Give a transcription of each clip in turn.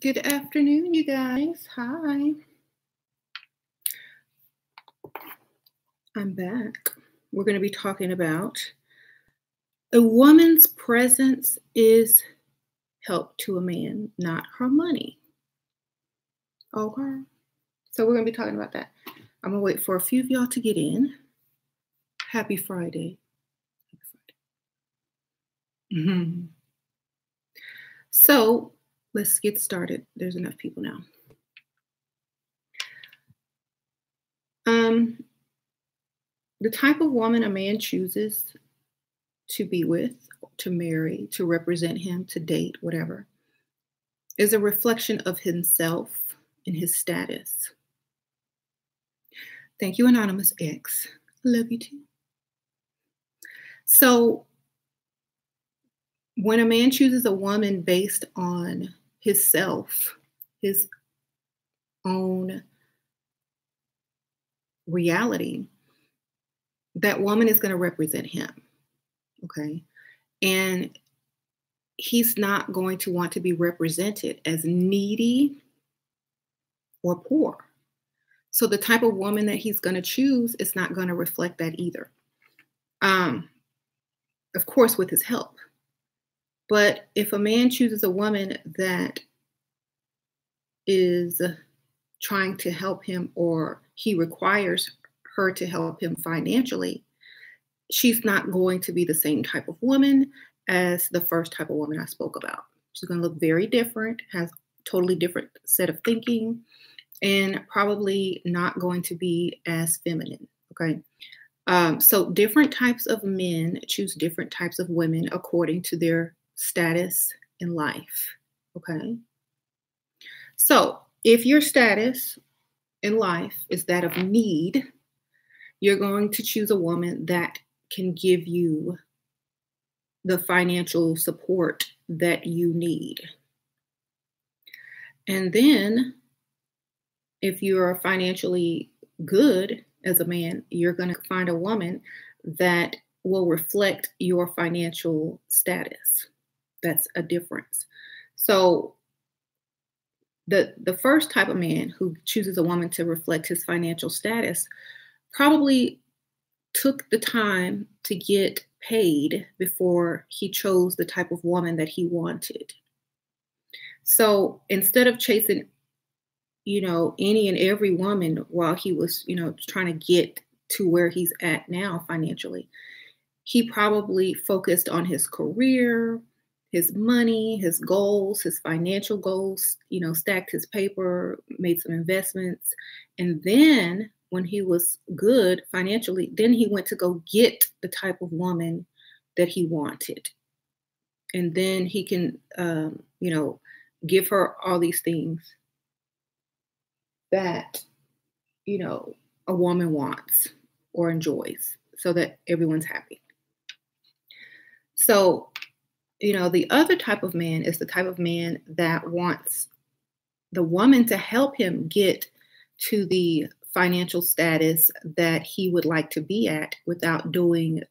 Good afternoon, you guys. Hi. I'm back. We're going to be talking about a woman's presence is help to a man, not her money. Okay. So we're going to be talking about that. I'm going to wait for a few of y'all to get in. Happy Friday. Happy Friday. Mm-hmm. So let's get started. There's enough people now. Um, the type of woman a man chooses to be with, to marry, to represent him, to date, whatever, is a reflection of himself and his status. Thank you, Anonymous X. Love you too. So, when a man chooses a woman based on his self, his own reality, that woman is going to represent him. Okay. And he's not going to want to be represented as needy or poor. So the type of woman that he's going to choose is not going to reflect that either. Um, of course, with his help. But if a man chooses a woman that is trying to help him or he requires her to help him financially, she's not going to be the same type of woman as the first type of woman I spoke about. She's going to look very different, has totally different set of thinking, and probably not going to be as feminine. Okay. Um, so different types of men choose different types of women according to their status in life. Okay. So if your status in life is that of need, you're going to choose a woman that can give you the financial support that you need. And then, if you're financially good as a man, you're going to find a woman that will reflect your financial status. That's a difference. So, the the first type of man who chooses a woman to reflect his financial status probably took the time to get paid before he chose the type of woman that he wanted. So instead of chasing, you know, any and every woman while he was, you know, trying to get to where he's at now financially, he probably focused on his career, his money, his goals, his financial goals, you know, stacked his paper, made some investments, and then when he was good financially, then he went to go get the type of woman that he wanted. And then he can, um, you know, give her all these things that, you know, a woman wants or enjoys so that everyone's happy. So, you know, the other type of man is the type of man that wants the woman to help him get to the financial status that he would like to be at without doing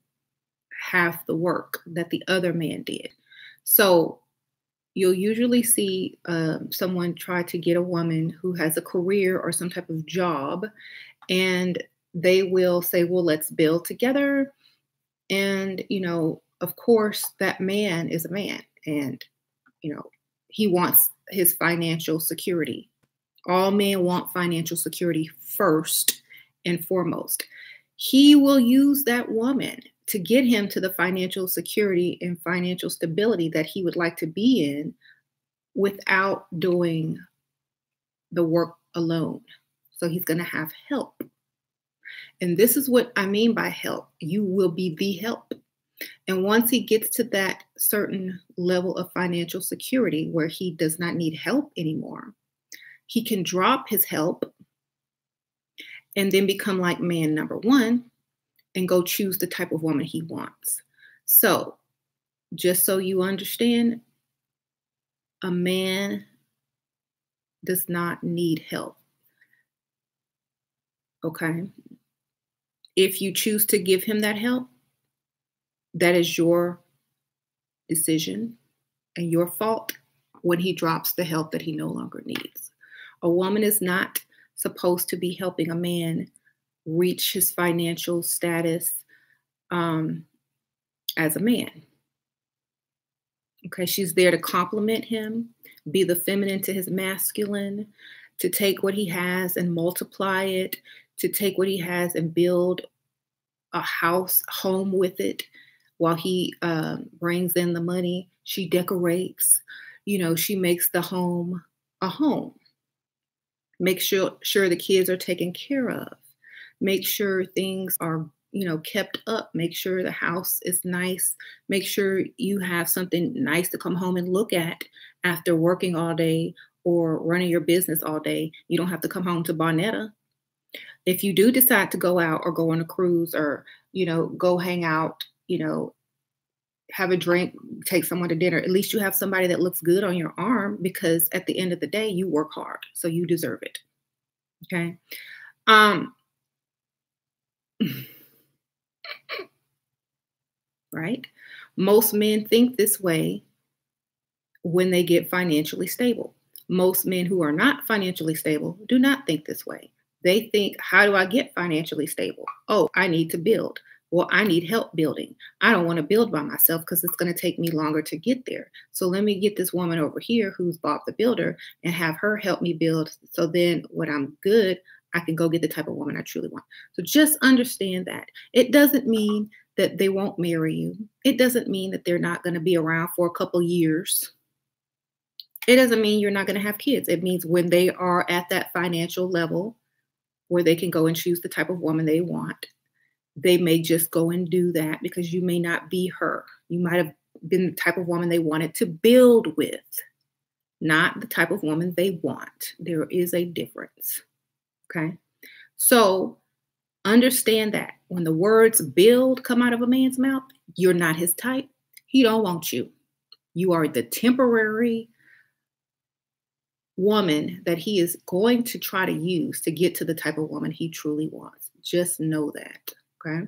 half the work that the other man did. So you'll usually see um, someone try to get a woman who has a career or some type of job, and they will say, Well, let's build together. And, you know, of course, that man is a man, and, you know, he wants his financial security all men want financial security first and foremost. He will use that woman to get him to the financial security and financial stability that he would like to be in without doing the work alone. So he's going to have help. And this is what I mean by help. You will be the help. And once he gets to that certain level of financial security where he does not need help anymore, he can drop his help and then become like man number one and go choose the type of woman he wants. So, just so you understand, a man does not need help. Okay? If you choose to give him that help, that is your decision and your fault when he drops the help that he no longer needs. A woman is not supposed to be helping a man reach his financial status um, as a man. Okay, she's there to complement him, be the feminine to his masculine, to take what he has and multiply it, to take what he has and build a house, home with it while he uh, brings in the money. She decorates, you know, she makes the home a home. Make sure, sure the kids are taken care of. Make sure things are you know kept up make sure the house is nice make sure you have something nice to come home and look at after working all day or running your business all day you don't have to come home to Barnetta if you do decide to go out or go on a cruise or you know go hang out you know have a drink take someone to dinner at least you have somebody that looks good on your arm because at the end of the day you work hard so you deserve it okay um right? Most men think this way when they get financially stable. Most men who are not financially stable do not think this way. They think, how do I get financially stable? Oh, I need to build. Well, I need help building. I don't want to build by myself because it's going to take me longer to get there. So let me get this woman over here who's Bob the Builder and have her help me build. So then when I'm good, I can go get the type of woman I truly want. So just understand that. It doesn't mean that they won't marry you. It doesn't mean that they're not going to be around for a couple years. It doesn't mean you're not going to have kids. It means when they are at that financial level where they can go and choose the type of woman they want, they may just go and do that because you may not be her. You might have been the type of woman they wanted to build with, not the type of woman they want. There is a difference. Okay. So understand that when the words build come out of a man's mouth, you're not his type. He don't want you. You are the temporary woman that he is going to try to use to get to the type of woman he truly wants. Just know that. Okay.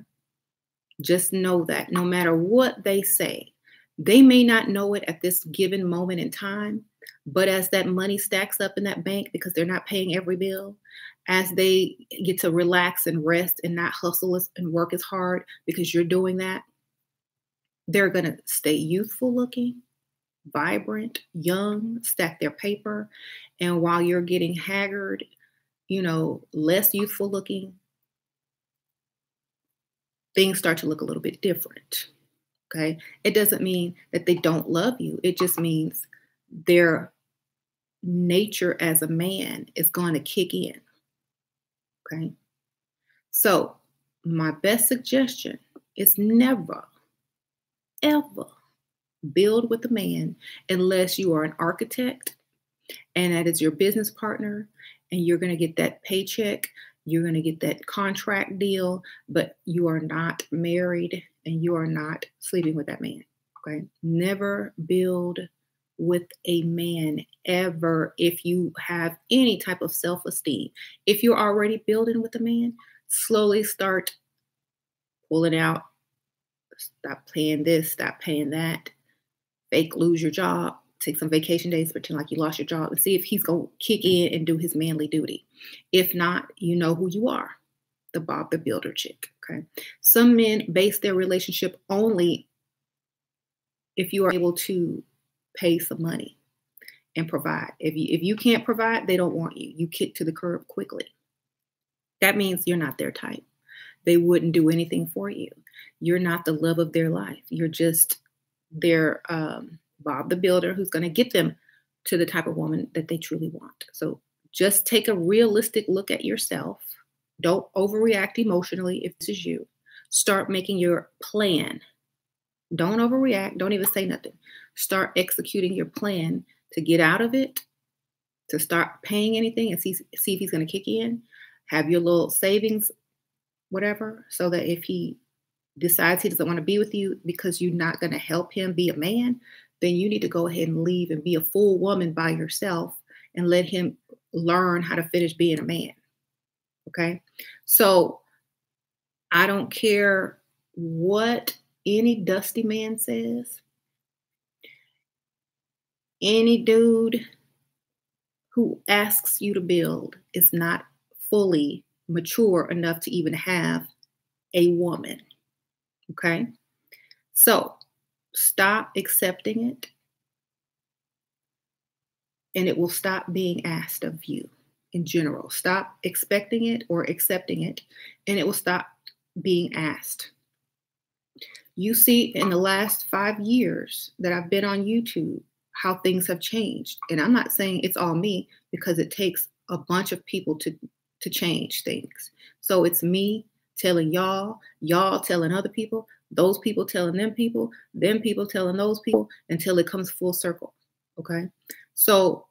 Just know that no matter what they say, they may not know it at this given moment in time, but as that money stacks up in that bank because they're not paying every bill, as they get to relax and rest and not hustle and work as hard because you're doing that, they're going to stay youthful looking, vibrant, young, stack their paper. And while you're getting haggard, you know, less youthful looking, things start to look a little bit different. Okay. It doesn't mean that they don't love you, it just means their nature as a man is going to kick in. Okay. So, my best suggestion is never, ever build with a man unless you are an architect and that is your business partner and you're going to get that paycheck, you're going to get that contract deal, but you are not married and you are not sleeping with that man. Okay. Never build with a man ever if you have any type of self esteem. If you're already building with a man, slowly start pulling out, stop paying this, stop paying that, fake lose your job, take some vacation days, pretend like you lost your job, and see if he's going to kick in and do his manly duty. If not, you know who you are the Bob the Builder chick. Okay. Some men base their relationship only if you are able to pay some money and provide. If you if you can't provide, they don't want you. You kick to the curb quickly. That means you're not their type. They wouldn't do anything for you. You're not the love of their life. You're just their um, Bob the Builder who's going to get them to the type of woman that they truly want. So just take a realistic look at yourself. Don't overreact emotionally if this is you. Start making your plan. Don't overreact. Don't even say nothing start executing your plan to get out of it, to start paying anything and see, see if he's going to kick in. Have your little savings, whatever, so that if he decides he doesn't want to be with you because you're not going to help him be a man, then you need to go ahead and leave and be a full woman by yourself and let him learn how to finish being a man. Okay. So I don't care what any dusty man says any dude who asks you to build is not fully mature enough to even have a woman. Okay? So stop accepting it, and it will stop being asked of you in general. Stop expecting it or accepting it, and it will stop being asked. You see, in the last five years that I've been on YouTube, how things have changed. And I'm not saying it's all me because it takes a bunch of people to, to change things. So it's me telling y'all, y'all telling other people, those people telling them people, them people telling those people until it comes full circle. Okay. So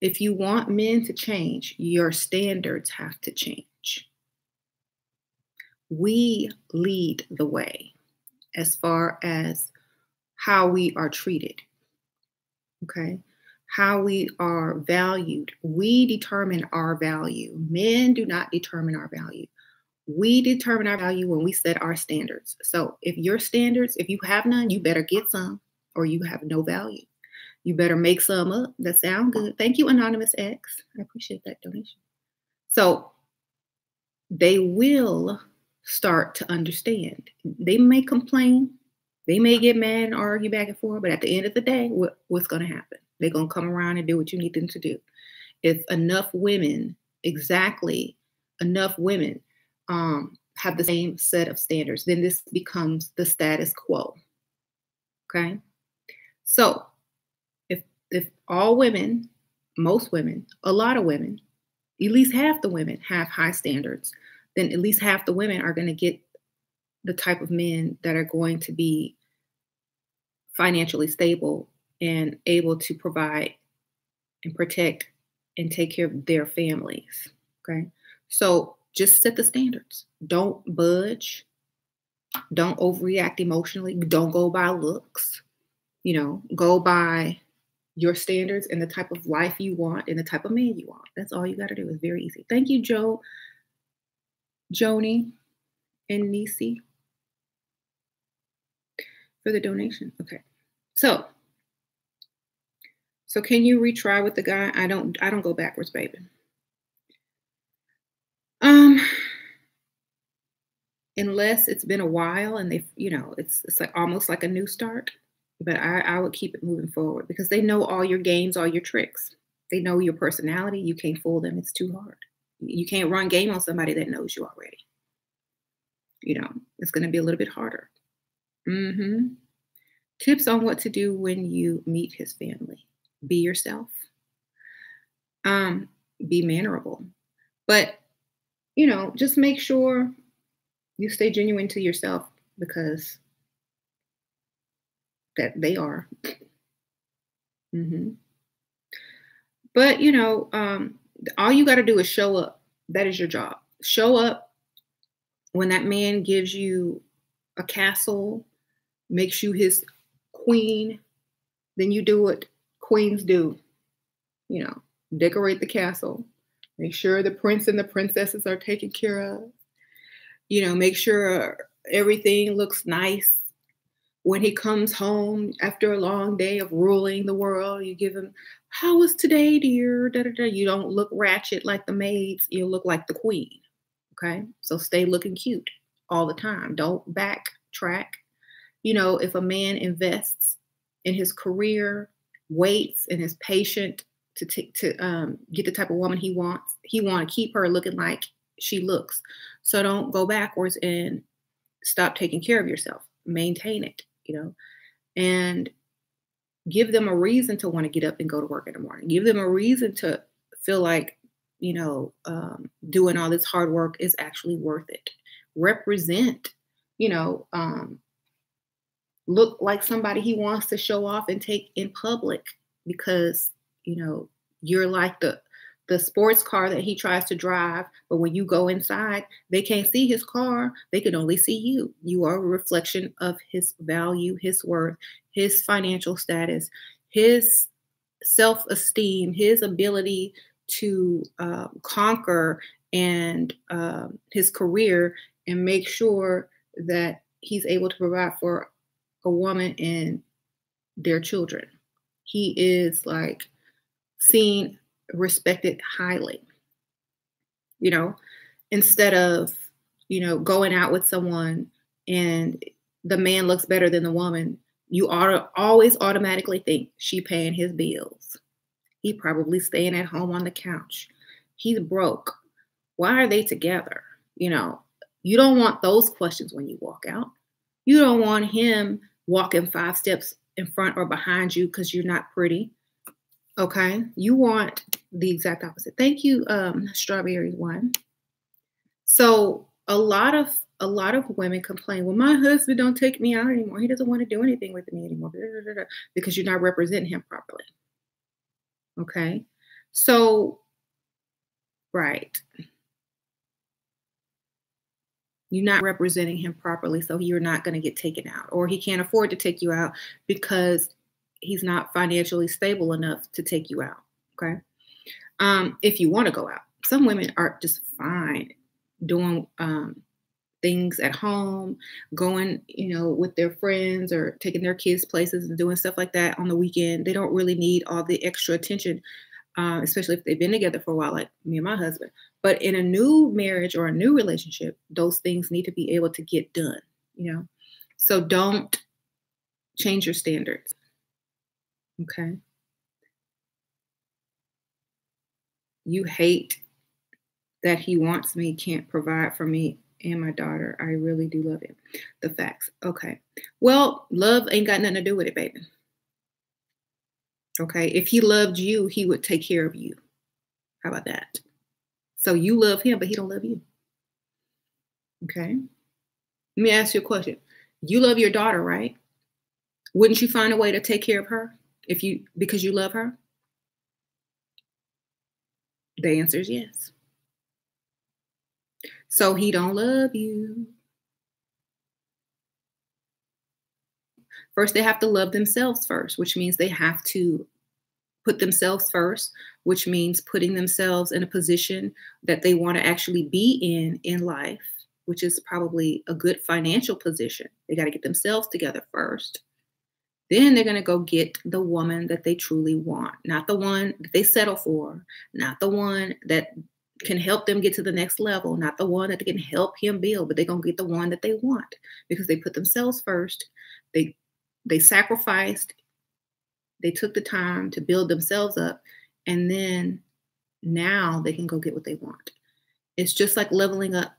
if you want men to change, your standards have to change. We lead the way as far as how we are treated. Okay. How we are valued. We determine our value. Men do not determine our value. We determine our value when we set our standards. So if your standards, if you have none, you better get some or you have no value. You better make some up that sound good. Thank you, Anonymous X. I appreciate that donation. So they will start to understand. They may complain, they may get mad and argue back and forth, but at the end of the day, what, what's going to happen? They're going to come around and do what you need them to do. If enough women, exactly enough women, um, have the same set of standards, then this becomes the status quo. Okay. So if if all women, most women, a lot of women, at least half the women have high standards, then at least half the women are going to get the type of men that are going to be financially stable and able to provide and protect and take care of their families. Okay. So just set the standards. Don't budge. Don't overreact emotionally. Don't go by looks. You know, go by your standards and the type of life you want and the type of man you want. That's all you got to do. It's very easy. Thank you, Joe, Joni, and Nisi for the donation. Okay. So, so can you retry with the guy? I don't I don't go backwards, baby. Um unless it's been a while and they you know, it's it's like almost like a new start. But I, I would keep it moving forward because they know all your games, all your tricks. They know your personality. You can't fool them. It's too hard. You can't run game on somebody that knows you already. You know, it's going to be a little bit harder. Mm-hmm. Tips on what to do when you meet his family. Be yourself. Um, be mannerable. But, you know, just make sure you stay genuine to yourself because that they are. Mm-hmm. But, you know, um, all you got to do is show up. That is your job. Show up when that man gives you a castle, makes you his queen, then you do what queens do. You know, decorate the castle, make sure the prince and the princesses are taken care of. You know, make sure everything looks nice. When he comes home after a long day of ruling the world, you give him, How was today, dear? Da, da, da. You don't look ratchet like the maids, you look like the queen. Okay, so stay looking cute all the time. Don't backtrack you know, if a man invests in his career, waits, and is patient to take to um, get the type of woman he wants, he want to keep her looking like she looks. So don't go backwards and stop taking care of yourself. Maintain it, you know, and give them a reason to want to get up and go to work in the morning. Give them a reason to feel like, you know, um, doing all this hard work is actually worth it. Represent, you know, um, look like somebody he wants to show off and take in public because you know you're like the the sports car that he tries to drive but when you go inside they can't see his car they can only see you you are a reflection of his value his worth his financial status his self-esteem his ability to uh, conquer and uh, his career and make sure that he's able to provide for a woman and their children. he is like seen, respected highly. You know, instead of, you know, going out with someone and the man looks better than the woman, you ought always automatically think she paying his bills. He probably staying at home on the couch. He's broke. Why are they together? You know, you don't want those questions when you walk out. You don't want him walking five steps in front or behind you because you're not pretty. Okay. You want the exact opposite. Thank you, um, strawberries one. So a lot of a lot of women complain, well, my husband don't take me out anymore. He doesn't want to do anything with me anymore because you're not representing him properly. Okay. So, right. You're not representing him properly, so you're not going to get taken out, or he can't afford to take you out because he's not financially stable enough to take you out. Okay. Um, if you want to go out, some women are just fine doing um, things at home, going, you know, with their friends or taking their kids places and doing stuff like that on the weekend. They don't really need all the extra attention, uh, especially if they've been together for a while, like me and my husband. But in a new marriage or a new relationship, those things need to be able to get done, you know? So don't change your standards. Okay. You hate that he wants me, can't provide for me and my daughter. I really do love him. The facts. Okay. Well, love ain't got nothing to do with it, baby. Okay. If he loved you, he would take care of you. How about that? So you love him, but he don't love you. Okay. Let me ask you a question. You love your daughter, right? Wouldn't you find a way to take care of her if you because you love her? The answer is yes. So he don't love you. First, they have to love themselves first, which means they have to put themselves first, which means putting themselves in a position that they want to actually be in in life, which is probably a good financial position. They got to get themselves together first. Then they're going to go get the woman that they truly want, not the one that they settle for, not the one that can help them get to the next level, not the one that can help him build, but they're going to get the one that they want because they put themselves first. They they sacrificed they took the time to build themselves up, and then now they can go get what they want. It's just like leveling up.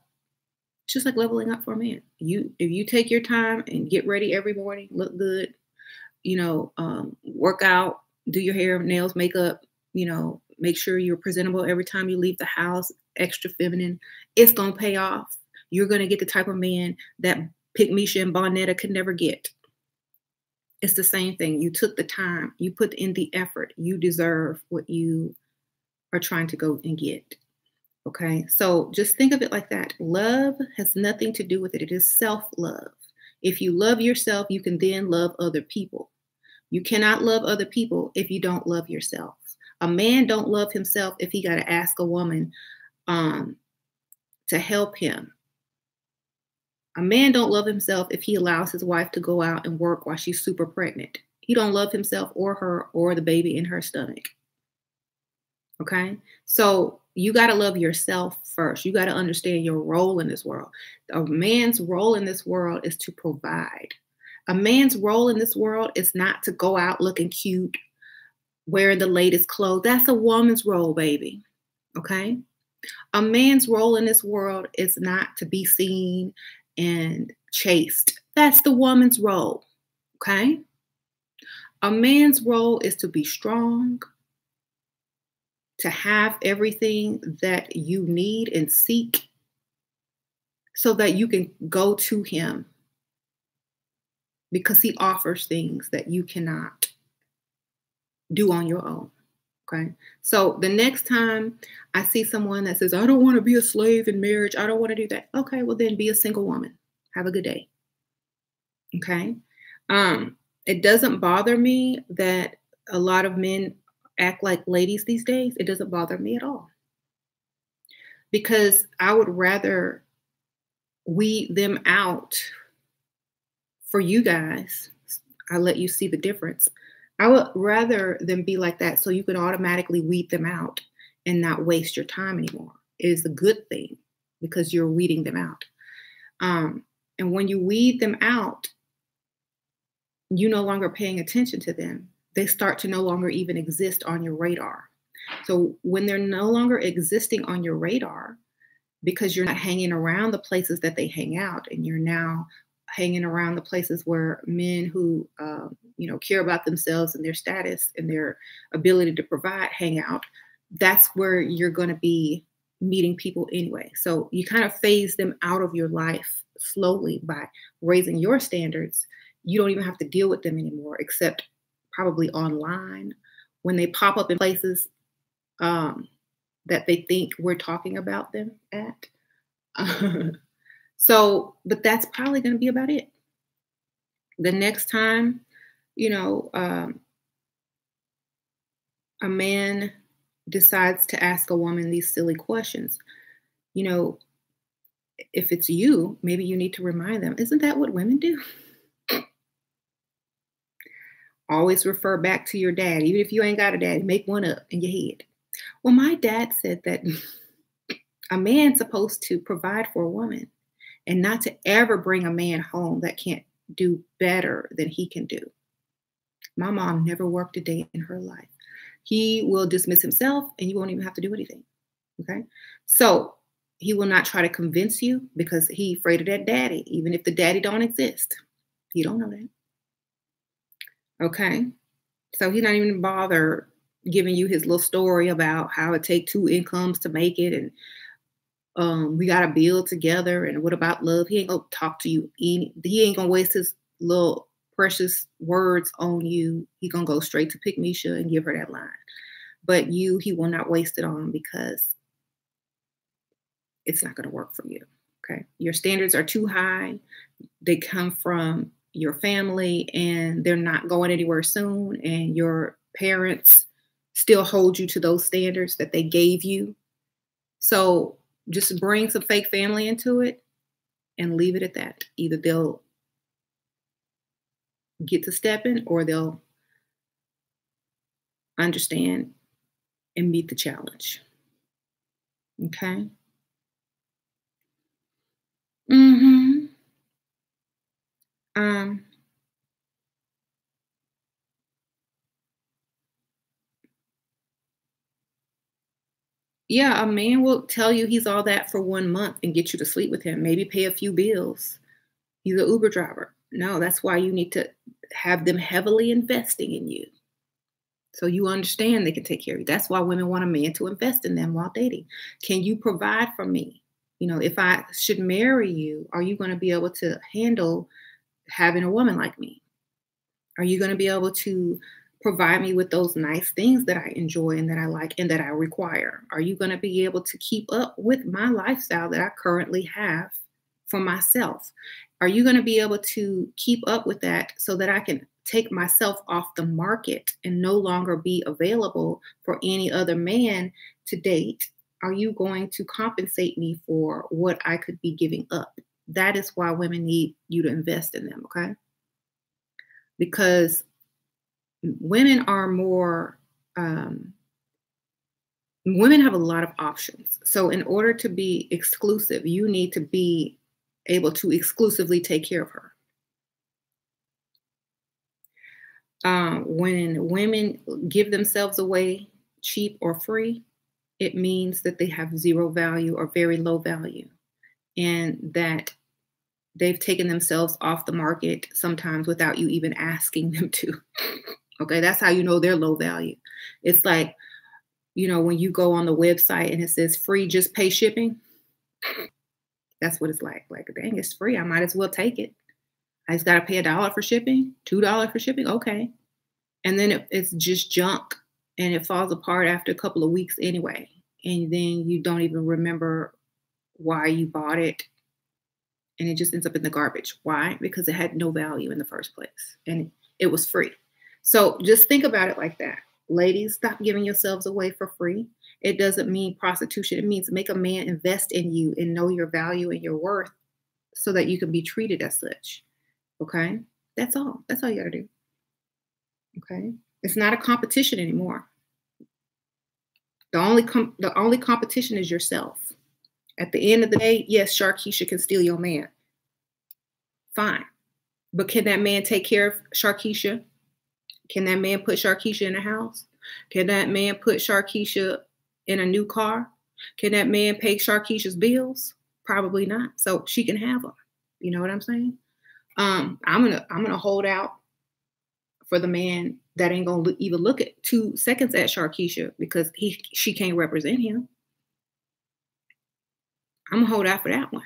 It's just like leveling up for a man. You if you take your time and get ready every morning, look good, you know, um, work out, do your hair, nails, makeup, you know, make sure you're presentable every time you leave the house, extra feminine. It's gonna pay off. You're gonna get the type of man that Pick Misha and Bonetta could never get. It's the same thing. You took the time, you put in the effort, you deserve what you are trying to go and get. Okay, so just think of it like that. Love has nothing to do with it, it is self love. If you love yourself, you can then love other people. You cannot love other people if you don't love yourself. A man don't love himself if he got to ask a woman um, to help him a man don't love himself if he allows his wife to go out and work while she's super pregnant. He don't love himself or her or the baby in her stomach. Okay? So you got to love yourself first. You got to understand your role in this world. A man's role in this world is to provide. A man's role in this world is not to go out looking cute, wearing the latest clothes. That's a woman's role, baby. Okay? A man's role in this world is not to be seen and chased. That's the woman's role. Okay? A man's role is to be strong, to have everything that you need and seek so that you can go to him because he offers things that you cannot do on your own. Okay. So the next time I see someone that says, I don't want to be a slave in marriage, I don't want to do that. Okay, well then be a single woman. Have a good day. Okay. Um, it doesn't bother me that a lot of men act like ladies these days. It doesn't bother me at all. Because I would rather weed them out for you guys. I let you see the difference I would rather them be like that so you can automatically weed them out and not waste your time anymore. It is a good thing because you're weeding them out. Um, and when you weed them out, you no longer paying attention to them. They start to no longer even exist on your radar. So when they're no longer existing on your radar, because you're not hanging around the places that they hang out, and you're now hanging around the places where men who uh, you know care about themselves and their status and their ability to provide hang out that's where you're going to be meeting people anyway. So you kind of phase them out of your life slowly by raising your standards. You don't even have to deal with them anymore except probably online. When they pop up in places um, that they think we're talking about them at So, but that's probably going to be about it. The next time, you know, um, a man decides to ask a woman these silly questions, you know, if it's you, maybe you need to remind them, isn't that what women do? Always refer back to your dad, even if you ain't got a dad, make one up in your head. Well, my dad said that a man's supposed to provide for a woman and not to ever bring a man home that can't do better than he can do. My mom never worked a day in her life. He will dismiss himself and you won't even have to do anything. Okay. So he will not try to convince you because he afraid of that daddy, even if the daddy don't exist. He don't know that. Okay. So he's not even bother giving you his little story about how it take two incomes to make it and um, we got to build together. And what about love? He ain't gonna talk to you. Any, he ain't gonna waste his little precious words on you. He gonna go straight to pick Misha and give her that line. But you, he will not waste it on because it's not gonna work for you. Okay, your standards are too high. They come from your family, and they're not going anywhere soon. And your parents still hold you to those standards that they gave you. So just bring some fake family into it and leave it at that. Either they'll get to stepping or they'll understand and meet the challenge. Okay. Mm-hmm. Um Yeah, a man will tell you he's all that for one month and get you to sleep with him, maybe pay a few bills. He's an Uber driver. No, that's why you need to have them heavily investing in you. So you understand they can take care of you. That's why women want a man to invest in them while dating. Can you provide for me? You know, if I should marry you, are you going to be able to handle having a woman like me? Are you going to be able to provide me with those nice things that I enjoy and that I like and that I require? Are you going to be able to keep up with my lifestyle that I currently have for myself? Are you going to be able to keep up with that so that I can take myself off the market and no longer be available for any other man to date? Are you going to compensate me for what I could be giving up? That is why women need you to invest in them, okay? Because women are more um, women have a lot of options. So in order to be exclusive you need to be able to exclusively take care of her. Um, when women give themselves away cheap or free it means that they have zero value or very low value and that they've taken themselves off the market sometimes without you even asking them to Okay, that's how you know they're low value. It's like, you know, when you go on the website and it says free, just pay shipping. That's what it's like. Like, dang, it's free. I might as well take it. I just got to pay a dollar for shipping, two dollars for shipping. Okay, and then it, it's just junk, and it falls apart after a couple of weeks anyway, and then you don't even remember why you bought it, and it just ends up in the garbage. Why? Because it had no value in the first place, and it was free. So just think about it like that. Ladies, stop giving yourselves away for free. It doesn't mean prostitution. It means make a man invest in you and know your value and your worth so that you can be treated as such. Okay? That's all. That's all you got to do. Okay? It's not a competition anymore. The only the only competition is yourself. At the end of the day, yes, Sharkeisha can steal your man. Fine. But can that man take care of Sharkeisha? Can that man put Sharkeisha in a house? Can that man put Sharkeisha in a new car? Can that man pay Sharkeisha's bills? Probably not. So she can have them. You know what I'm saying? Um, I'm gonna I'm gonna hold out for the man that ain't gonna even look at two seconds at Sharkeisha because he she can't represent him. I'm gonna hold out for that one,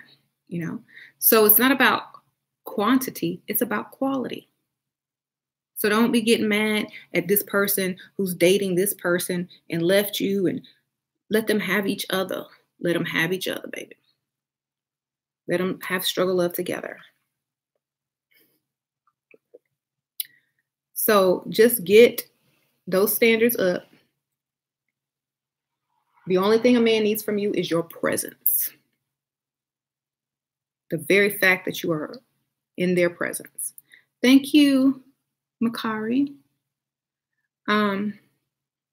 you know. So it's not about quantity, it's about quality. So don't be getting mad at this person who's dating this person and left you and let them have each other. Let them have each other, baby. Let them have struggle love together. So just get those standards up. The only thing a man needs from you is your presence. The very fact that you are in their presence. Thank you, Makari. Um,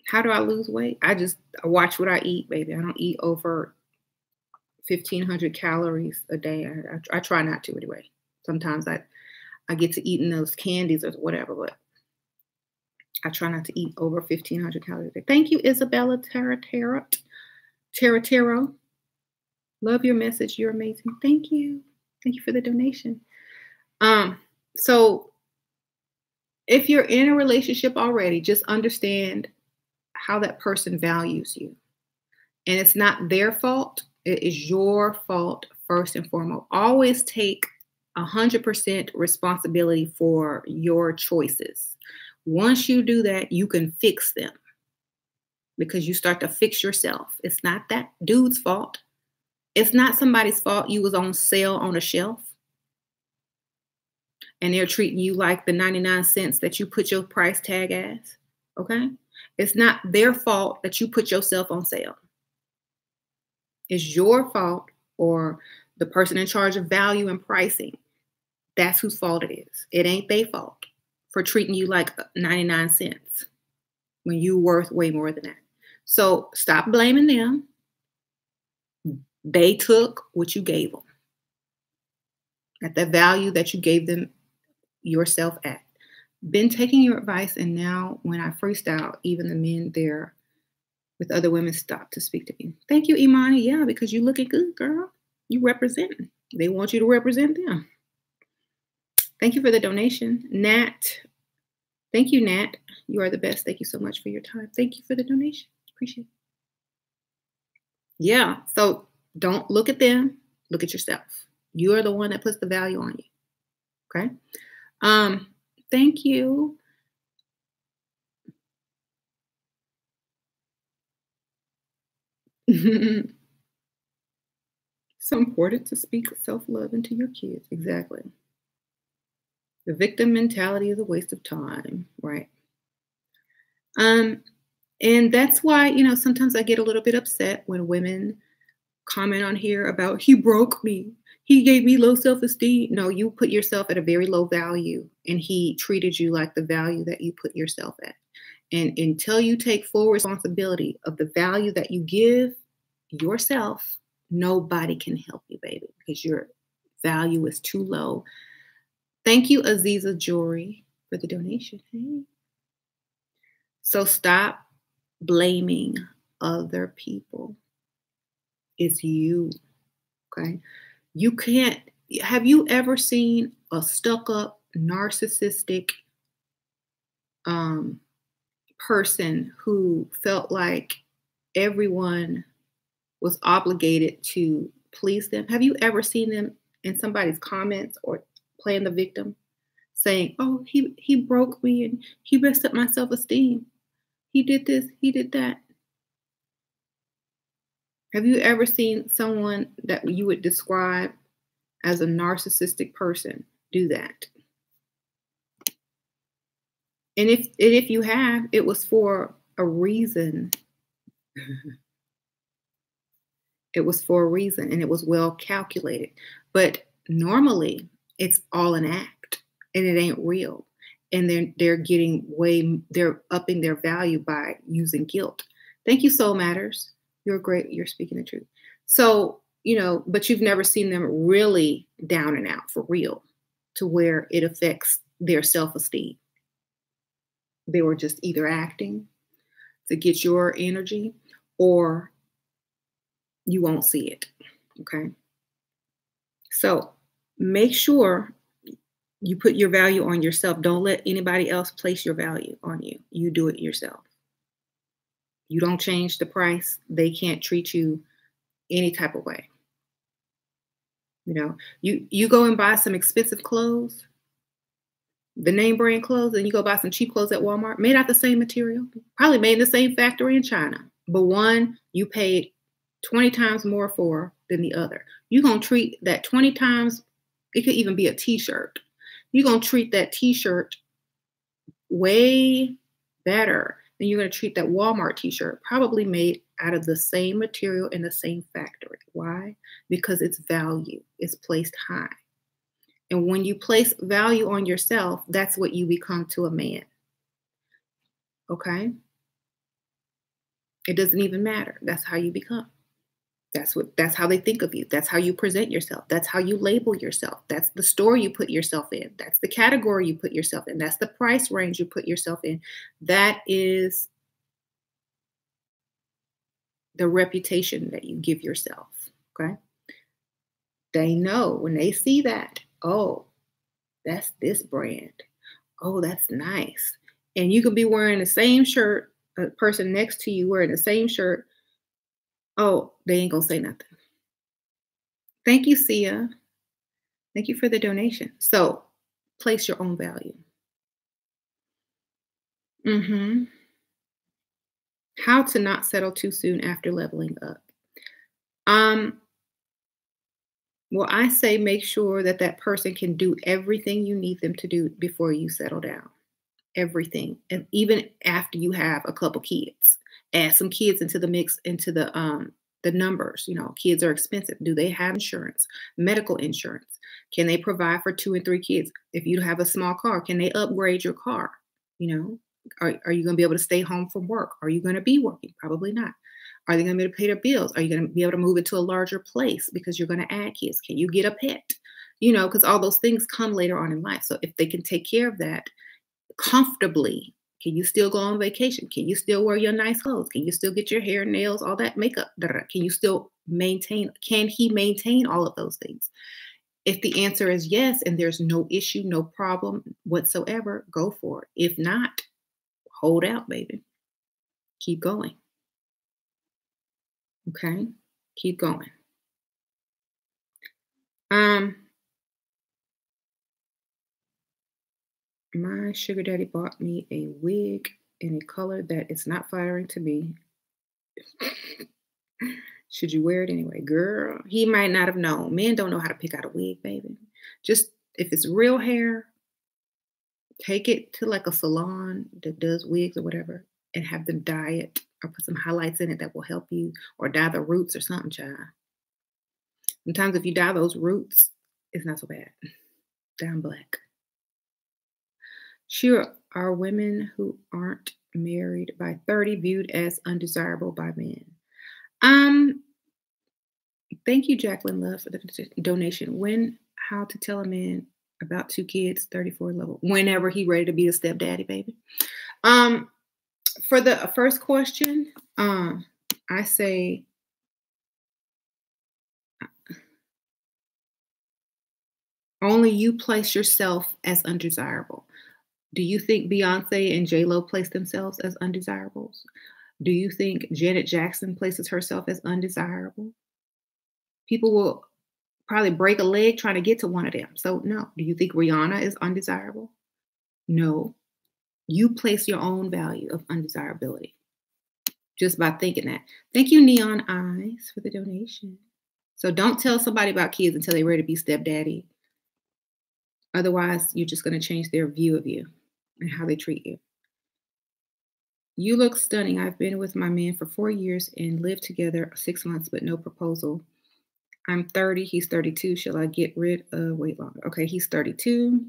how do I lose weight? I just I watch what I eat, baby. I don't eat over 1500 calories a day. I, I, I, try not to anyway. Sometimes I, I get to eating those candies or whatever, but I try not to eat over 1500 calories a day. Thank you, Isabella Terratero. Terratero. Love your message. You're amazing. Thank you. Thank you for the donation. Um, so if you're in a relationship already, just understand how that person values you. And it's not their fault, it is your fault first and foremost. Always take 100% responsibility for your choices. Once you do that, you can fix them because you start to fix yourself. It's not that dude's fault. It's not somebody's fault you was on sale on a shelf and they're treating you like the 99 cents that you put your price tag as. Okay? It's not their fault that you put yourself on sale. It's your fault or the person in charge of value and pricing. That's whose fault it is. It ain't their fault for treating you like 99 cents when you worth way more than that. So stop blaming them. They took what you gave them. At the value that you gave them yourself at. Been taking your advice, and now when I freestyle, even the men there with other women stop to speak to me. Thank you, Imani. Yeah, because you looking good, girl. You represent. They want you to represent them. Thank you for the donation. Nat. Thank you, Nat. You are the best. Thank you so much for your time. Thank you for the donation. Appreciate it. Yeah. So don't look at them. Look at yourself. You are the one that puts the value on you. Okay. Um, thank you. so important to speak self love into your kids. Exactly. The victim mentality is a waste of time, right? Um, and that's why, you know, sometimes I get a little bit upset when women comment on here about he broke me he gave me low self esteem. No, you put yourself at a very low value and he treated you like the value that you put yourself at. And until you take full responsibility of the value that you give yourself, nobody can help you, baby, because your value is too low. Thank you, Aziza Jory, for the donation. Hey. So stop blaming other people. It's you. Okay. You can't, have you ever seen a stuck up, narcissistic um, person who felt like everyone was obligated to please them? Have you ever seen them in somebody's comments or playing the victim saying, Oh, he, he broke me and he messed up my self esteem. He did this, he did that. Have you ever seen someone that you would describe as a narcissistic person do that? And if and if you have, it was for a reason. it was for a reason and it was well calculated. But normally it's all an act and it ain't real. and then they're getting way they're upping their value by using guilt. Thank you, Soul Matters. You're great. You're speaking the truth. So, you know, but you've never seen them really down and out for real to where it affects their self esteem. They were just either acting to get your energy or you won't see it. Okay. So make sure you put your value on yourself. Don't let anybody else place your value on you. You do it yourself. You don't change the price. They can't treat you any type of way. You know, you you go and buy some expensive clothes, the name brand clothes, and you go buy some cheap clothes at Walmart, made out the same material, probably made in the same factory in China. But one you paid 20 times more for than the other. You're gonna treat that 20 times, it could even be a t-shirt. You're gonna treat that t-shirt way better than you're gonna treat that Walmart t-shirt, probably made out of the same material in the same factory. Why? Because its value is placed high. And when you place value on yourself, that's what you become to a man. Okay? It doesn't even matter. That's how you become. That's what that's how they think of you. That's how you present yourself. That's how you label yourself. That's the store you put yourself in. That's the category you put yourself in. That's the price range you put yourself in. That is the reputation that you give yourself. Okay. They know when they see that, oh, that's this brand. Oh, that's nice. And you can be wearing the same shirt, a person next to you wearing the same shirt. Oh, they ain't gonna say nothing. Thank you, Sia. Thank you for the donation. So place your own value. Mm-hmm. How to not settle too soon after leveling up. Um, well, I say make sure that that person can do everything you need them to do before you settle down. Everything. And even after you have a couple kids. Add some kids into the mix, into the um the numbers. You know, kids are expensive. Do they have insurance? Medical insurance. Can they provide for two and three kids? If you have a small car, can they upgrade your car? You know, are, are you going to be able to stay home from work? Are you going to be working? Probably not. Are they going to be able to pay their bills? Are you going to be able to move into a larger place because you're going to add kids? Can you get a pet? You know, because all those things come later on in life. So if they can take care of that comfortably, can you still go on vacation? Can you still wear your nice clothes? Can you still get your hair, nails, all that makeup? Can you still maintain? Can he maintain all of those things? If the answer is yes, and there's no issue, no problem whatsoever, go for it. If not, hold out, baby. Keep going. Okay, keep going. Um, my sugar daddy bought me a wig in a color that is not flattering to me. Should you wear it anyway? Girl, he might not have known. Men don't know how to pick out a wig, baby. Just if it's real hair, take it to like a salon that does wigs or whatever and have them dye it or put some highlights in it that will help you or dye the roots or something, child. Sometimes if you dye those roots, it's not so bad. Down black. Sure, are women who aren't married by 30 viewed as undesirable by men? Um, thank you, Jacqueline Love, for the donation. When, how to tell a man about two kids, 34 level, whenever he ready to be a stepdaddy, baby. Um, for the first question, um, I say only you place yourself as undesirable. Do you think Beyonce and J Lo place themselves as undesirables? Do you think Janet Jackson places herself as undesirable? People will probably break a leg trying to get to one of them. So, no. Do you think Rihanna is undesirable? No. You place your own value of undesirability just by thinking that. Thank you, Neon Eyes, for the donation. So don't tell somebody about kids until they're ready to be stepdaddy. Otherwise, you're just going to change their view of you and how they treat you. You look stunning. I've been with my man for four years and lived together six months, but no proposal. I'm 30, he's 32. Shall I get rid of, wait longer? Okay, he's 32.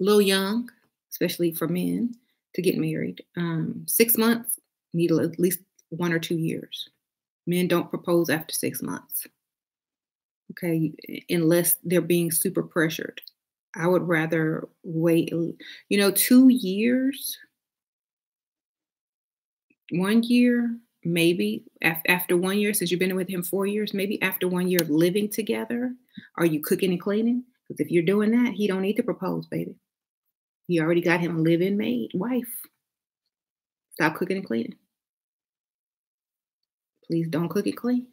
A little young, especially for men to get married. Um, six months need at least one or two years. Men don't propose after six months. Okay, unless they're being super pressured. I would rather wait, you know, two years, one year, maybe after one year, since you've been with him four years, maybe after one year of living together, are you cooking and cleaning? Because if you're doing that, he don't need to propose, baby. You already got him a live-in maid wife. Stop cooking and cleaning. Please don't cook it clean.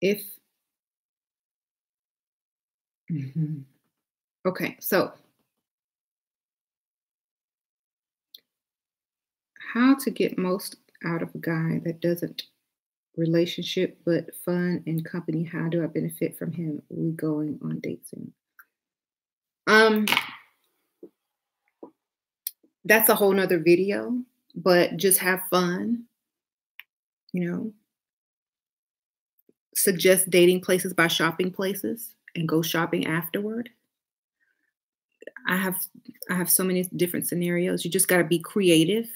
If mm-hmm. okay, so how to get most out of a guy that doesn't relationship but fun and company how do i benefit from him? We going on dates soon. Um that's a whole nother video but just have fun you know. Suggest dating places by shopping places and go shopping afterward. I have i have so many different scenarios. You just got to be creative.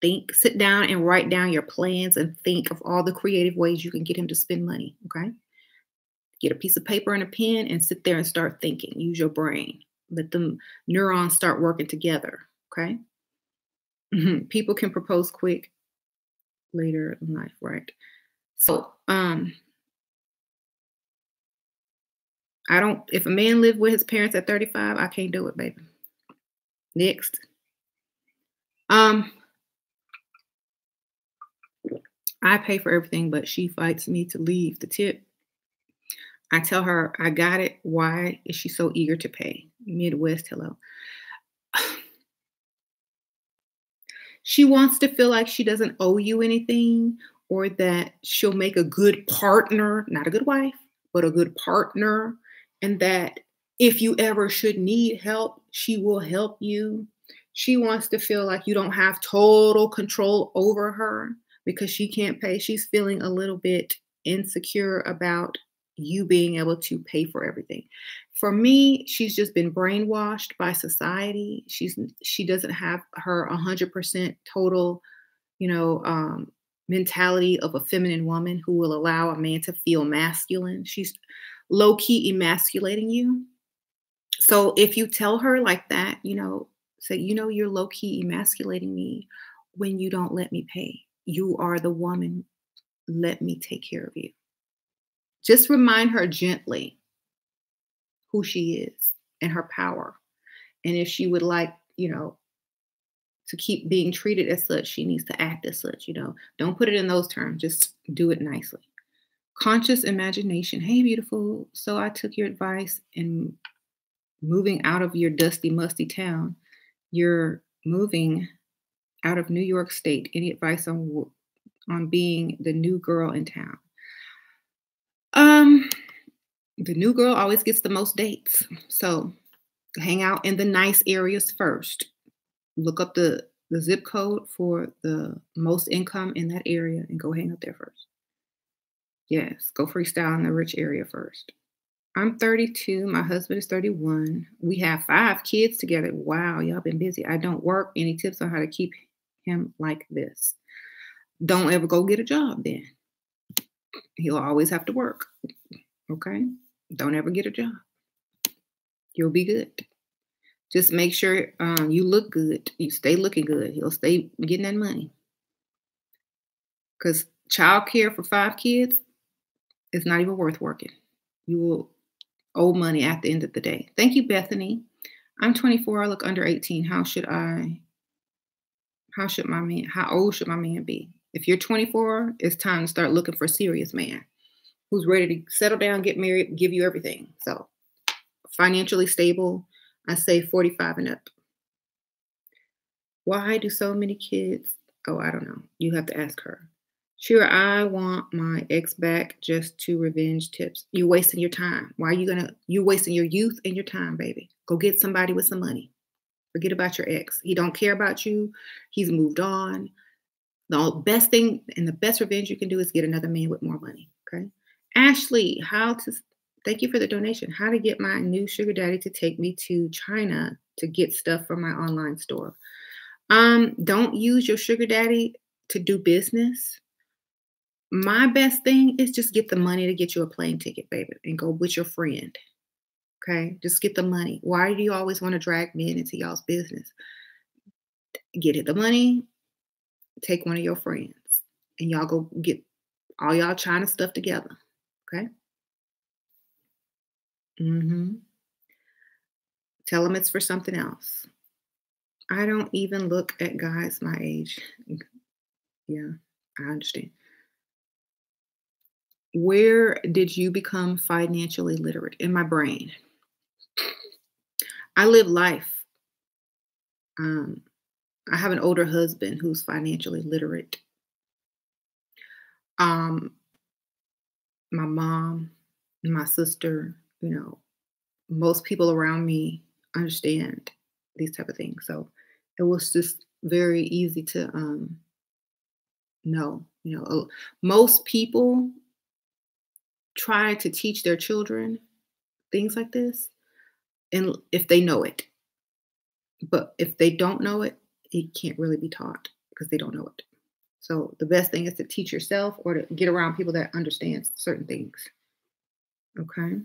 Think sit down and write down your plans and think of all the creative ways you can get him to spend money okay? Get a piece of paper and a pen and sit there and start thinking. Use your brain. Let the neurons start working together okay? People can propose quick later in life right? So um i don't if a man lived with his parents at 35 i can't do it baby next um I pay for everything, but she fights me to leave the tip. I tell her, I got it. Why is she so eager to pay? Midwest, hello. she wants to feel like she doesn't owe you anything or that she'll make a good partner, not a good wife, but a good partner. And that if you ever should need help, she will help you. She wants to feel like you don't have total control over her because she can't pay. She's feeling a little bit insecure about you being able to pay for everything. For me, she's just been brainwashed by society. She's she doesn't have her 100% total, you know, um, mentality of a feminine woman who will allow a man to feel masculine. She's low key emasculating you. So if you tell her like that, you know, say, you know, you're low key emasculating me when you don't let me pay. You are the woman. Let me take care of you. Just remind her gently who she is and her power. And if she would like, you know, to keep being treated as such, she needs to act as such, you know. Don't put it in those terms, just do it nicely. Conscious imagination. Hey, beautiful. So I took your advice and moving out of your dusty, musty town. You're moving out of New York State. Any advice on on being the new girl in town? Um, the new girl always gets the most dates. So hang out in the nice areas first. Look up the the zip code for the most income in that area and go hang out there first. Yes, go freestyle in the rich area first. I'm 32. My husband is 31. We have five kids together. Wow, y'all been busy. I don't work. Any tips on how to keep him like this. Don't ever go get a job then. He'll always have to work. Okay? Don't ever get a job. You'll be good. Just make sure um, you look good. You stay looking good. He'll stay getting that money. Because childcare for five kids is not even worth working. You will owe money at the end of the day. Thank you, Bethany. I'm 24. I look under 18. How should I how should my man, how old should my man be? If you're 24, it's time to start looking for a serious man who's ready to settle down, get married, give you everything. So financially stable, I say 45 and up. Why do so many kids? Oh, I don't know. You have to ask her. Sure, I want my ex back just to revenge tips. You're wasting your time. Why are you gonna? You're wasting your youth and your time, baby. Go get somebody with some money. Forget about your ex. He don't care about you. He's moved on. The best thing and the best revenge you can do is get another man with more money. Okay. Ashley, how to Thank you for the donation. How to get my new sugar daddy to take me to China to get stuff from my online store. Um, don't use your sugar daddy to do business. My best thing is just get the money to get you a plane ticket, baby, and go with your friend. Okay, just get the money. Why do you always want to drag men into y'all's business? Get it the money, take one of your friends, and y'all go get all y'all China stuff together. Okay. Mm-hmm. Tell them it's for something else. I don't even look at guys my age. Yeah, I understand. Where did you become financially literate? In my brain. I live life. Um, I have an older husband who's financially literate. Um, my mom, my sister, you know, most people around me understand these type of things. So it was just very easy to um, know. You know, most people try to teach their children things like this, and if they know it, but if they don't know it, it can't really be taught because they don't know it. So the best thing is to teach yourself or to get around people that understand certain things. Okay.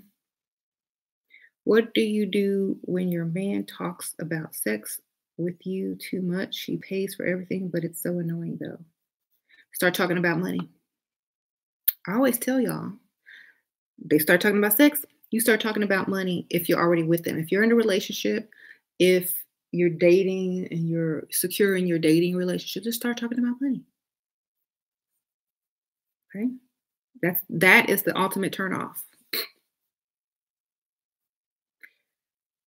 What do you do when your man talks about sex with you too much? He pays for everything, but it's so annoying though. Start talking about money. I always tell y'all, they start talking about sex, you start talking about money if you're already with them. If you're in a relationship, if you're dating and you're secure in your dating relationship, just start talking about money. Okay? That that is the ultimate turn off.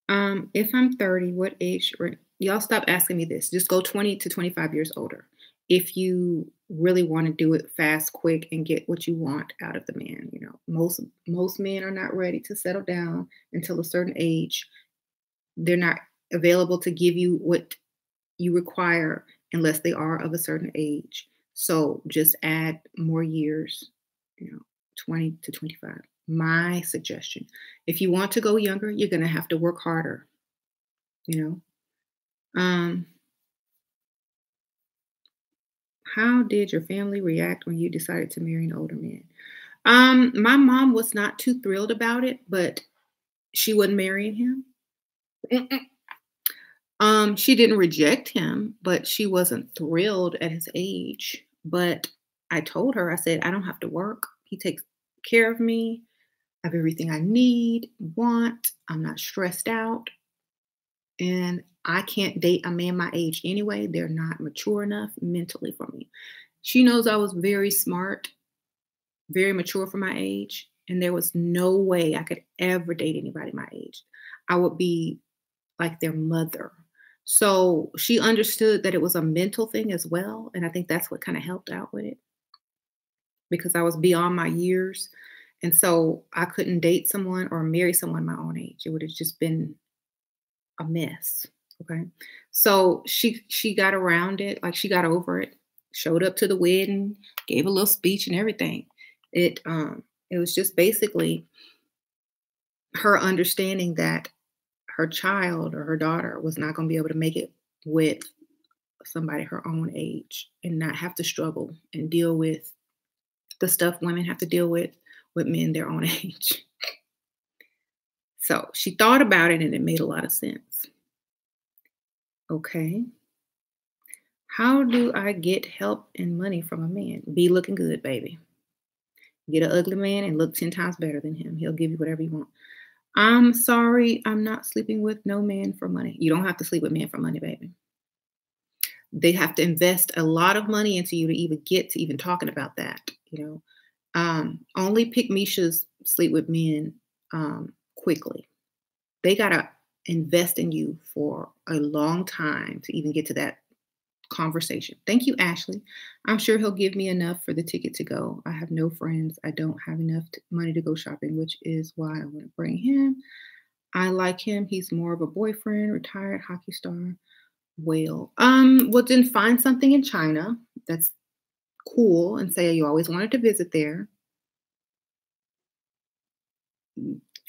Um, if I'm 30, what age? Y'all stop asking me this. Just go 20 to 25 years older. If you really want to do it fast, quick, and get what you want out of the man, you know, most most men are not ready to settle down until a certain age. They're not available to give you what you require unless they are of a certain age. So just add more years, you know, 20 to 25 my suggestion. If you want to go younger, you're going to have to work harder. You know, um, how did your family react when you decided to marry an older man? Um, my mom was not too thrilled about it, but she wasn't marrying him. Um, she didn't reject him, but she wasn't thrilled at his age. But I told her, I said, I don't have to work. He takes care of me I have everything I need, want. I'm not stressed out. And I can't date a man my age anyway. They're not mature enough mentally for me. She knows I was very smart, very mature for my age. And there was no way I could ever date anybody my age. I would be like their mother. So she understood that it was a mental thing as well. And I think that's what kind of helped out with it because I was beyond my years. And so I couldn't date someone or marry someone my own age. It would have just been a mess. Okay. So she she got around it, like she got over it, showed up to the wedding, gave a little speech and everything. It um it was just basically her understanding that her child or her daughter was not going to be able to make it with somebody her own age and not have to struggle and deal with the stuff women have to deal with with men their own age. So she thought about it and it made a lot of sense. Okay. How do I get help and money from a man? Be looking good, baby. Get an ugly man and look 10 times better than him. He'll give you whatever you want. I'm sorry, I'm not sleeping with no man for money. You don't have to sleep with men for money, baby. They have to invest a lot of money into you to even get to even talking about that, you know. Um, only pick Mishas sleep with men um, quickly. They gotta invest in you for a long time to even get to that conversation. Thank you, Ashley. I'm sure he'll give me enough for the ticket to go. I have no friends. I don't have enough money to go shopping, which is why I want to bring him. I like him. He's more of a boyfriend, retired hockey star. Well, um, well, then find something in China that's cool and say you always wanted to visit there.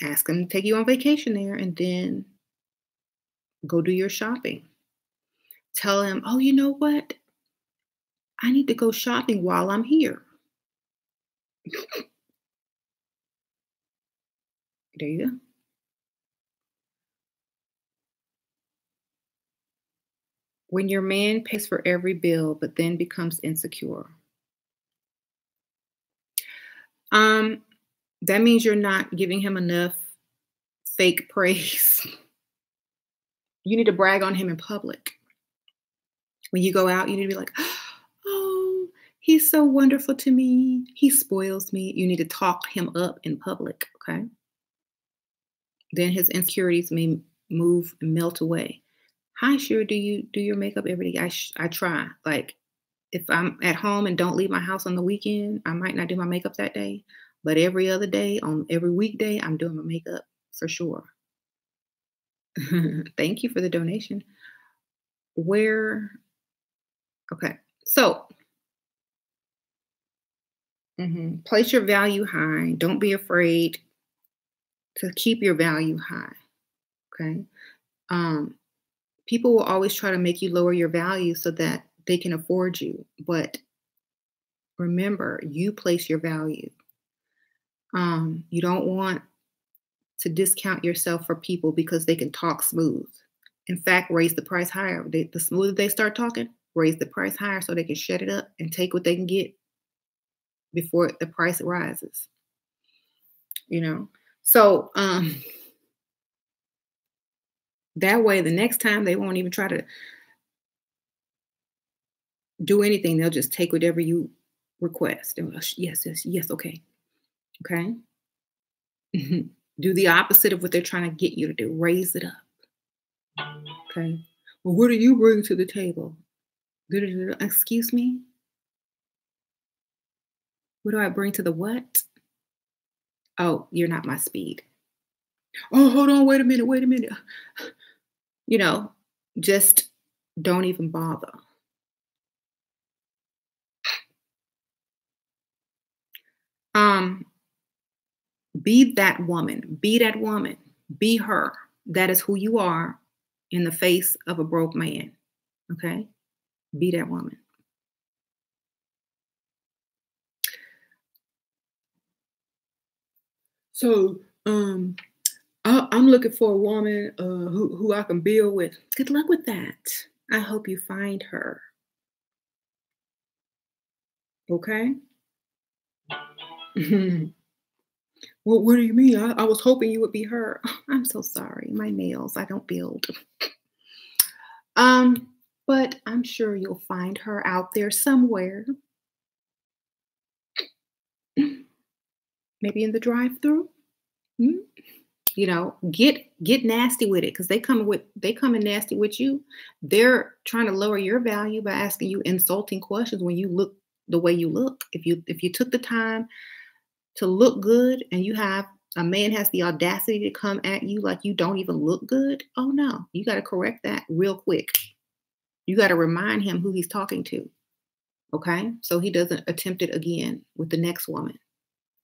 ask him to take you on vacation there and then go do your shopping. Tell him, oh, you know what? I need to go shopping while I'm here. there you go. When your man pays for every bill but then becomes insecure. Um, that means you're not giving him enough fake praise. you need to brag on him in public. When you go out, you need to be like, oh, he's so wonderful to me. He spoils me. You need to talk him up in public, okay? Then his insecurities may move and melt away. Hi, sure. Do you do your makeup every day? I I try. Like, if I'm at home and don't leave my house on the weekend, I might not do my makeup that day. But every other day, on every weekday, I'm doing my makeup for sure. Thank you for the donation. Where, okay, so mm-hmm. place your value high. Don't be afraid to keep your value high. Okay. Um, people will always try to make you lower your value so that they can afford you. But remember, you place your value. Um, you don't want to discount yourself for people because they can talk smooth. In fact, raise the price higher. They, the smoother they start talking, raise the price higher so they can shut it up and take what they can get before the price rises. You know, so um, that way, the next time they won't even try to do anything. They'll just take whatever you request. And yes, yes, yes, okay. Okay. do the opposite of what they're trying to get you to do. Raise it up. Okay. Well, what do you bring to the table? Excuse me? What do I bring to the what? Oh, you're not my speed. Oh, hold on, wait a minute, wait a minute. You know, just don't even bother. Um, be that woman. Be that woman. Be her. That is who you are in the face of a broke man. Okay? Be that woman. So, um, I, am looking for a woman uh, who, who I can build with. Good luck with that. I hope you find her. Okay? Well, what do you mean? I, I was hoping you would be her. I'm so sorry. My nails, I don't build. Um, but I'm sure you'll find her out there somewhere. Maybe in the drive-through. Hmm? You know, get get nasty with it because they come with they come in nasty with you. They're trying to lower your value by asking you insulting questions when you look the way you look. If you if you took the time to look good and you have a man has the audacity to come at you like you don't even look good, oh no, you got to correct that real quick. You got to remind him who he's talking to. Okay? So he doesn't attempt it again with the next woman.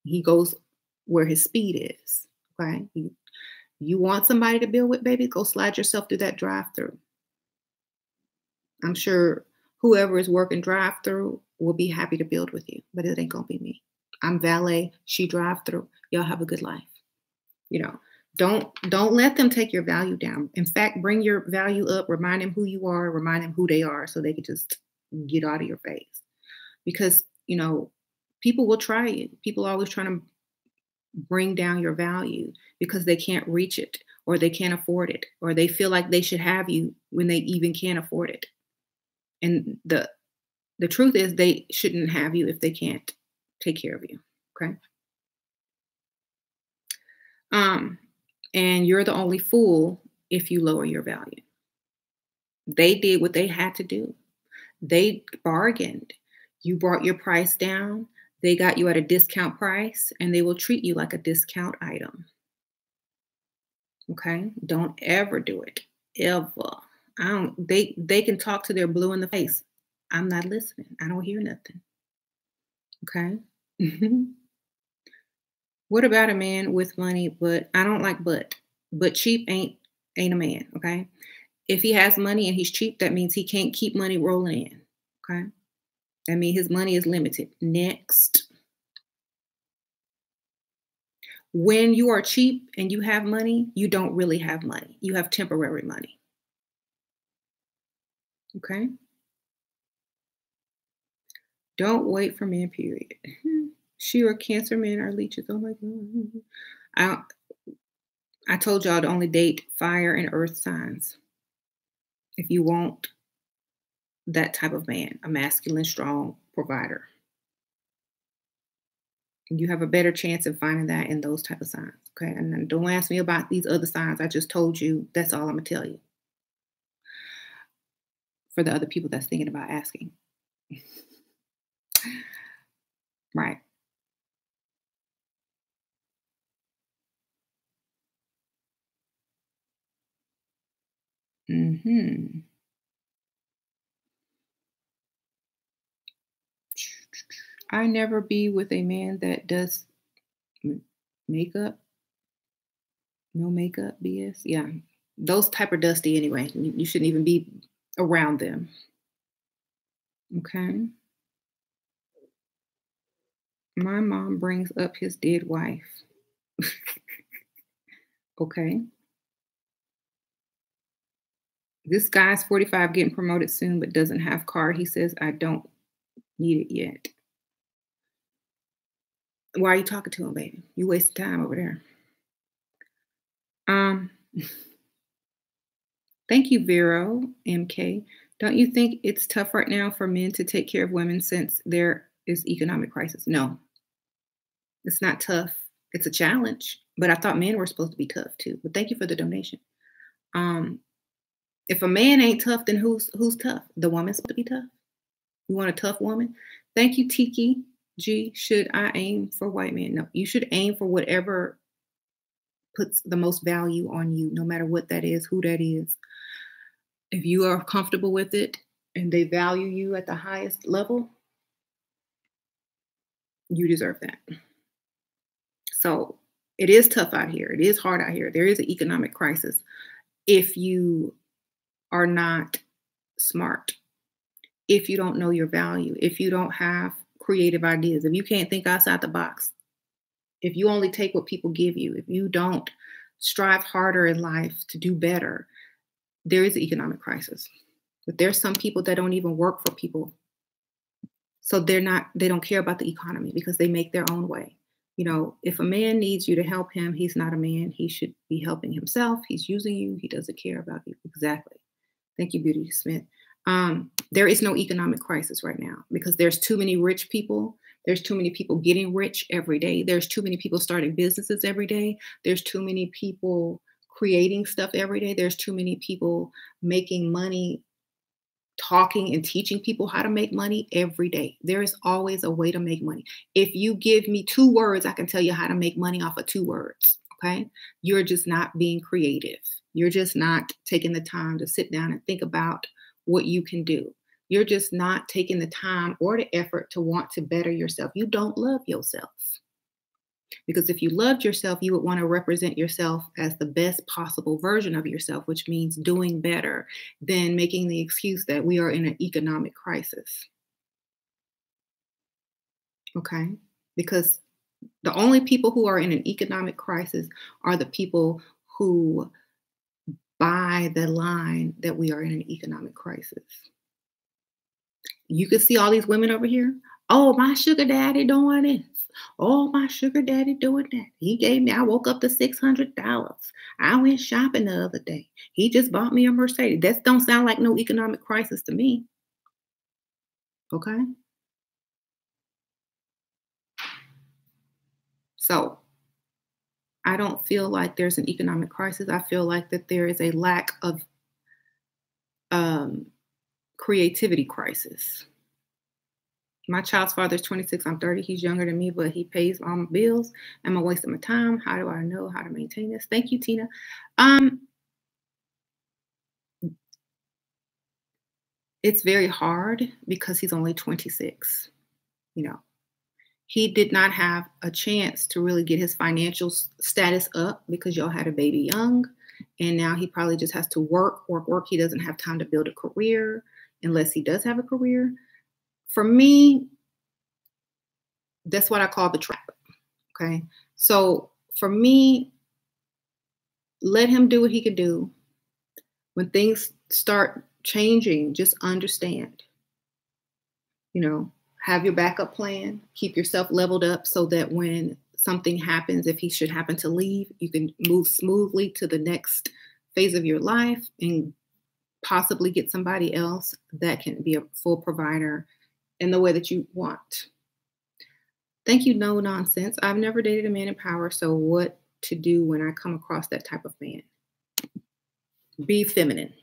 He goes where his speed is. Okay? You, you want somebody to build with, baby? Go slide yourself through that drive through. I'm sure whoever is working drive through will be happy to build with you, but it ain't going to be me. I'm valet, she drive through. Y'all have a good life. You know, don't don't let them take your value down. In fact, bring your value up, remind them who you are, remind them who they are so they can just get out of your face. Because, you know, people will try you. People are always trying to bring down your value because they can't reach it or they can't afford it or they feel like they should have you when they even can't afford it. And the the truth is they shouldn't have you if they can't take care of you. Okay. Um, and you're the only fool if you lower your value. They did what they had to do. They bargained. You brought your price down. They got you at a discount price and they will treat you like a discount item. Okay? Don't ever do it. Ever. I don't they they can talk to their blue in the face. I'm not listening. I don't hear nothing. Okay? Mm-hmm. What about a man with money, but I don't like but, but cheap ain't ain't a man, okay? If he has money and he's cheap, that means he can't keep money rolling in, okay? That means his money is limited. Next. When you are cheap and you have money, you don't really have money. You have temporary money. Okay? Don't wait for men, period. She or cancer men are leeches. Oh my God. I, I told y'all to only date fire and earth signs. If you want that type of man, a masculine, strong provider. And you have a better chance of finding that in those type of signs. Okay. And don't ask me about these other signs. I just told you that's all I'm gonna tell you. For the other people that's thinking about asking. right. Mm-hmm. I never be with a man that does makeup. No makeup BS. Yeah. Those type are dusty anyway. You, you shouldn't even be around them. Okay. My mom brings up his dead wife. okay. This guy's 45 getting promoted soon but doesn't have car. He says I don't need it yet. Why are you talking to him, baby? You wasted time over there. Um, thank you, Vero MK. Don't you think it's tough right now for men to take care of women since there is economic crisis? No, it's not tough. It's a challenge. But I thought men were supposed to be tough too. But thank you for the donation. Um, if a man ain't tough, then who's who's tough? The woman's supposed to be tough. You want a tough woman? Thank you, Tiki. G, should I aim for white men? No, you should aim for whatever puts the most value on you, no matter what that is, who that is. If you are comfortable with it and they value you at the highest level, you deserve that. So it is tough out here. It is hard out here. There is an economic crisis. If you are not smart, if you don't know your value, if you don't have creative ideas, if you can't think outside the box, if you only take what people give you, if you don't strive harder in life to do better, there is an economic crisis. But there's some people that don't even work for people. So they're not, they don't care about the economy because they make their own way. You know, if a man needs you to help him, he's not a man. He should be helping himself. He's using you. He doesn't care about you. Exactly. Thank you, Beauty Smith. Um, there is no economic crisis right now because there's too many rich people. There's too many people getting rich every day. There's too many people starting businesses every day. There's too many people creating stuff every day. There's too many people making money, talking and teaching people how to make money every day. There is always a way to make money. If you give me two words, I can tell you how to make money off of two words. Okay. You're just not being creative. You're just not taking the time to sit down and think about what you can do. You're just not taking the time or the effort to want to better yourself. You don't love yourself. Because if you loved yourself, you would want to represent yourself as the best possible version of yourself, which means doing better than making the excuse that we are in an economic crisis. Okay? Because the only people who are in an economic crisis are the people who buy the line that we are in an economic crisis. You can see all these women over here. Oh, my sugar daddy doing this. Oh, my sugar daddy doing that. He gave me, I woke up to $600. I went shopping the other day. He just bought me a Mercedes. That don't sound like no economic crisis to me. Okay? So I don't feel like there's an economic crisis. I feel like that there is a lack of um, creativity crisis. My child's father is 26. I'm 30. He's younger than me, but he pays all my bills. Am I wasting my time? How do I know how to maintain this? Thank you, Tina. Um, it's very hard because he's only 26. You know, he did not have a chance to really get his financial status up because y'all had a baby young. And now he probably just has to work, work, work. He doesn't have time to build a career unless he does have a career. For me, that's what I call the trap. Okay. So for me, let him do what he can do. When things start changing, just understand. You know, have your backup plan, keep yourself leveled up so that when something happens, if he should happen to leave, you can move smoothly to the next phase of your life and possibly get somebody else that can be a full provider in the way that you want. Thank you, no nonsense. I've never dated a man in power, so what to do when I come across that type of man? Be feminine.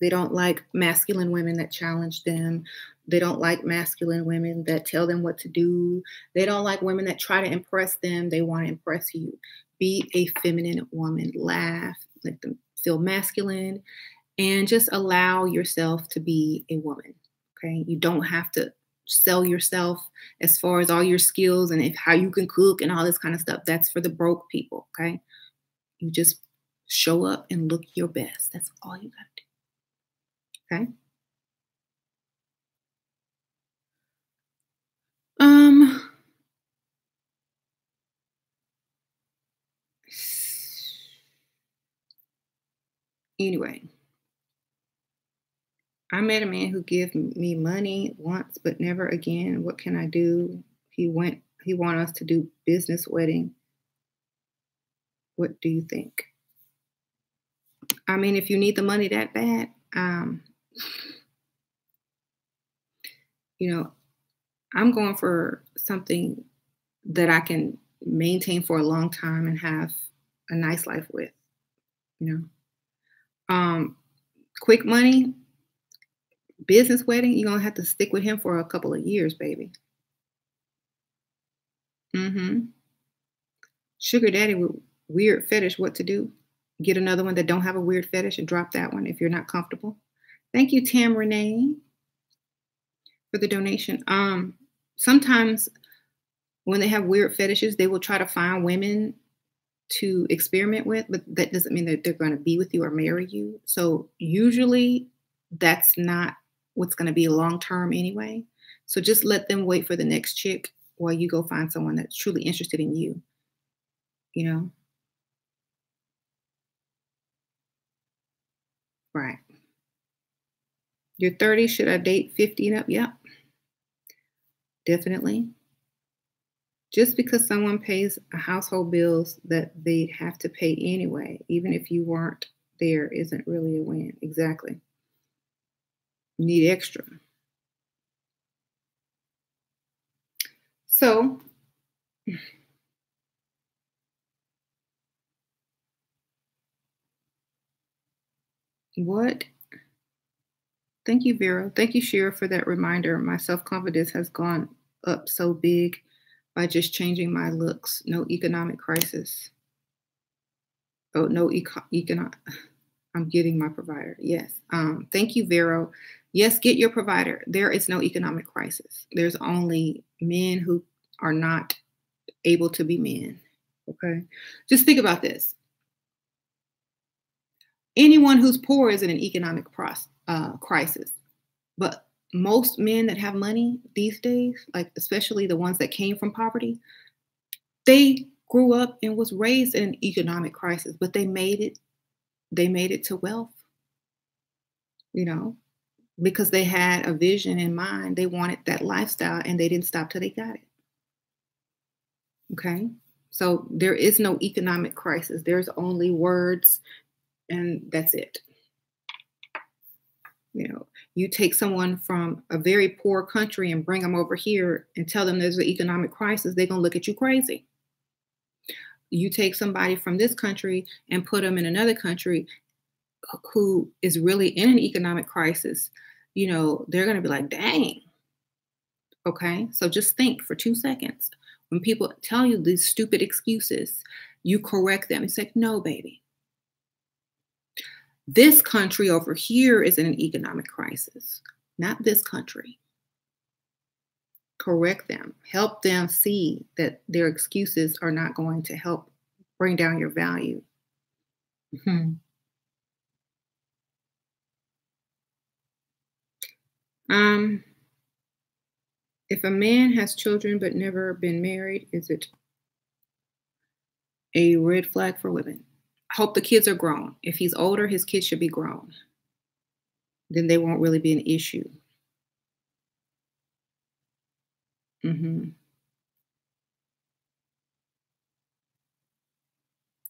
They don't like masculine women that challenge them. They don't like masculine women that tell them what to do. They don't like women that try to impress them. They want to impress you. Be a feminine woman. Laugh, let them feel masculine, and just allow yourself to be a woman. Okay. You don't have to sell yourself as far as all your skills and if how you can cook and all this kind of stuff. That's for the broke people. Okay. You just show up and look your best. That's all you got to do. Okay. Um, anyway, I met a man who gave me money once, but never again. What can I do? He went. He want us to do business wedding. What do you think? I mean, if you need the money that bad, um, you know, I'm going for something that I can maintain for a long time and have a nice life with, you know. Um, quick money, business wedding, you're gonna have to stick with him for a couple of years, baby. Mm-hmm. Sugar daddy with weird fetish, what to do? Get another one that don't have a weird fetish and drop that one if you're not comfortable. Thank you, Tam Renee, for the donation. Um, sometimes when they have weird fetishes, they will try to find women to experiment with, but that doesn't mean that they're going to be with you or marry you. So usually that's not what's going to be long term anyway. So just let them wait for the next chick while you go find someone that's truly interested in you. You know? Right. You're 30, should I date 50 and up? Yep. Definitely. Just because someone pays a household bills that they'd have to pay anyway, even if you weren't there, isn't really a win. Exactly. Need extra. So, what Thank you, Vera. Thank you, Shera, for that reminder. My self confidence has gone up so big by just changing my looks. No economic crisis. Oh, no eco- economic. I'm getting my provider. Yes. Um, thank you, Vero. Yes, get your provider. There is no economic crisis. There's only men who are not able to be men. Okay. Just think about this. Anyone who's poor is in an economic uh, crisis. But most men that have money these days, like especially the ones that came from poverty, they grew up and was raised in an economic crisis, but they made it. They made it to wealth. You know, because they had a vision in mind. They wanted that lifestyle, and they didn't stop till they got it. Okay, so there is no economic crisis. There's only words, and that's it. You know, you take someone from a very poor country and bring them over here and tell them there's an economic crisis, they're going to look at you crazy. You take somebody from this country and put them in another country who is really in an economic crisis, you know, they're going to be like, dang. Okay. So just think for two seconds. When people tell you these stupid excuses, you correct them. It's like, no, baby. This country over here is in an economic crisis, not this country. Correct them, help them see that their excuses are not going to help bring down your value. Mm-hmm. Um, if a man has children but never been married, is it a red flag for women? I hope the kids are grown. If he's older, his kids should be grown. Then they won't really be an issue. Mm-hmm.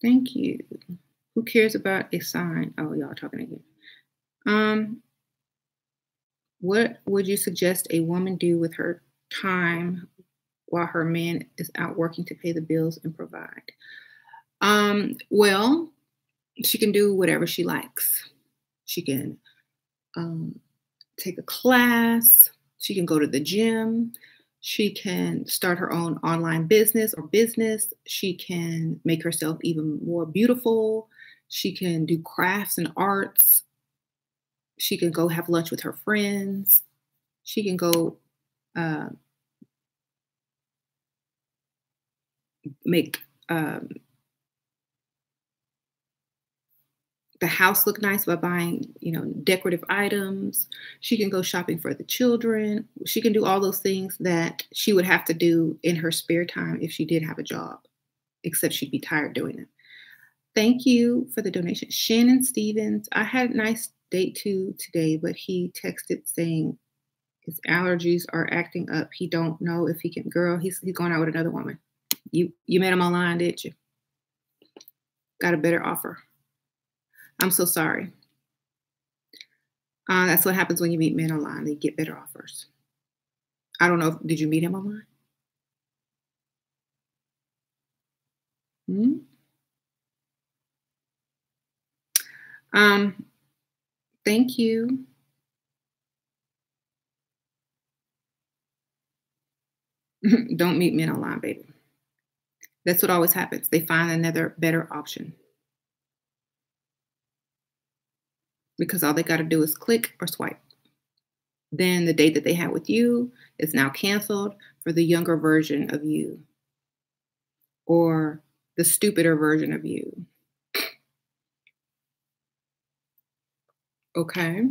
Thank you. Who cares about a sign? Oh, y'all talking again. Um, what would you suggest a woman do with her time while her man is out working to pay the bills and provide? Um, well, she can do whatever she likes. She can um, take a class. She can go to the gym. She can start her own online business or business. She can make herself even more beautiful. She can do crafts and arts. She can go have lunch with her friends. She can go uh, make um, the house look nice by buying, you know, decorative items. She can go shopping for the children. She can do all those things that she would have to do in her spare time if she did have a job, except she'd be tired doing it. Thank you for the donation. Shannon Stevens, I had a nice date too today, but he texted saying his allergies are acting up. He don't know if he can. Girl, he's he's going out with another woman. You you met him online, did you? Got a better offer. I'm so sorry. Uh, that's what happens when you meet men online. They get better offers. I don't know. If, did you meet him online? Hmm? Um, thank you. don't meet men online, baby. That's what always happens. They find another better option. Because all they got to do is click or swipe. Then the date that they had with you is now canceled for the younger version of you or the stupider version of you. Okay.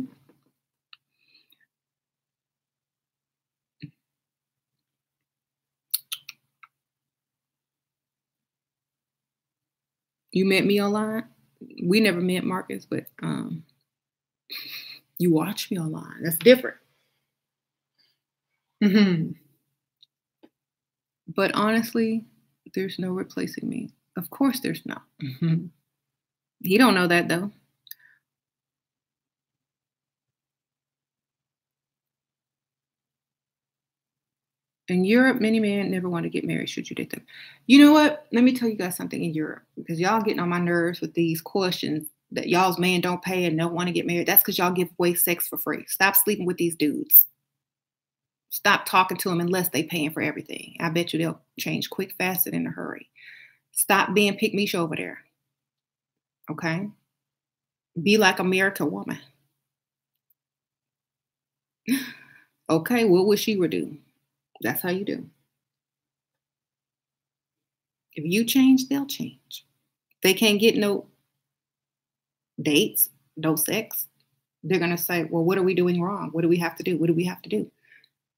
You met me online. We never met Marcus, but um, you watch me online. That's different. Mm-hmm. But honestly, there's no replacing me. Of course, there's no. Mm-hmm. He don't know that though. In Europe, many men never want to get married should you date them. You know what? Let me tell you guys something in Europe because y'all getting on my nerves with these questions that y'all's man don't pay and don't want to get married, that's because y'all give away sex for free. Stop sleeping with these dudes. Stop talking to them unless they paying for everything. I bet you they'll change quick, fast, and in a hurry. Stop being pick me over there. Okay? Be like America woman. okay, what would she do? That's how you do. If you change, they'll change. They can't get no dates, no sex, they're going to say, well, what are we doing wrong? What do we have to do? What do we have to do?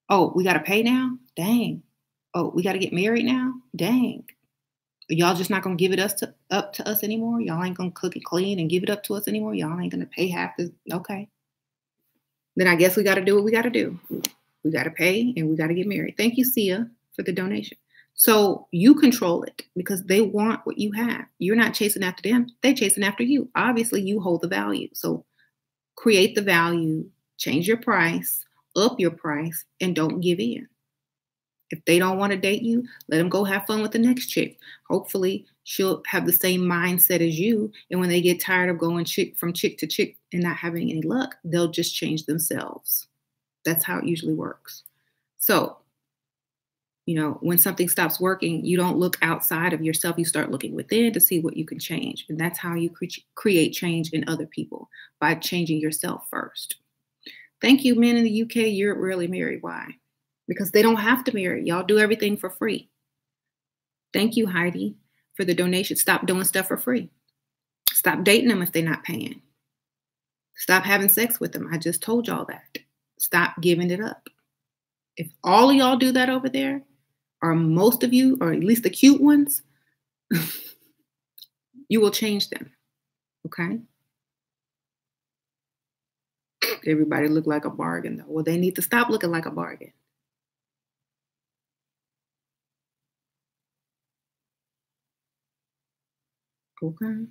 Oh, we got to pay now? Dang. Oh, we got to get married now? Dang. Y'all just not going to give it us to, up to us anymore? Y'all ain't going to cook and clean and give it up to us anymore? Y'all ain't going to pay half the, okay. Then I guess we got to do what we got to do. We got to pay and we got to get married. Thank you, Sia, for the donation. So you control it because they want what you have. You're not chasing after them, they're chasing after you. Obviously, you hold the value. So create the value, change your price, up your price, and don't give in. If they don't want to date you, let them go have fun with the next chick. Hopefully, she'll have the same mindset as you. And when they get tired of going chick from chick to chick and not having any luck, they'll just change themselves. That's how it usually works. So you know, when something stops working, you don't look outside of yourself. You start looking within to see what you can change. And that's how you cre- create change in other people by changing yourself first. Thank you, men in the UK. You're rarely married. Why? because they don't have to marry. Y'all do everything for free. Thank you, Heidi, for the donation. Stop doing stuff for free. Stop dating them if they're not paying. Stop having sex with them. I just told y'all that. Stop giving it up. If all of y'all do that over there, or most of you, or at least the cute ones, you will change them. Okay? Everybody look like a bargain though. Well, they need to stop looking like a bargain. Okay.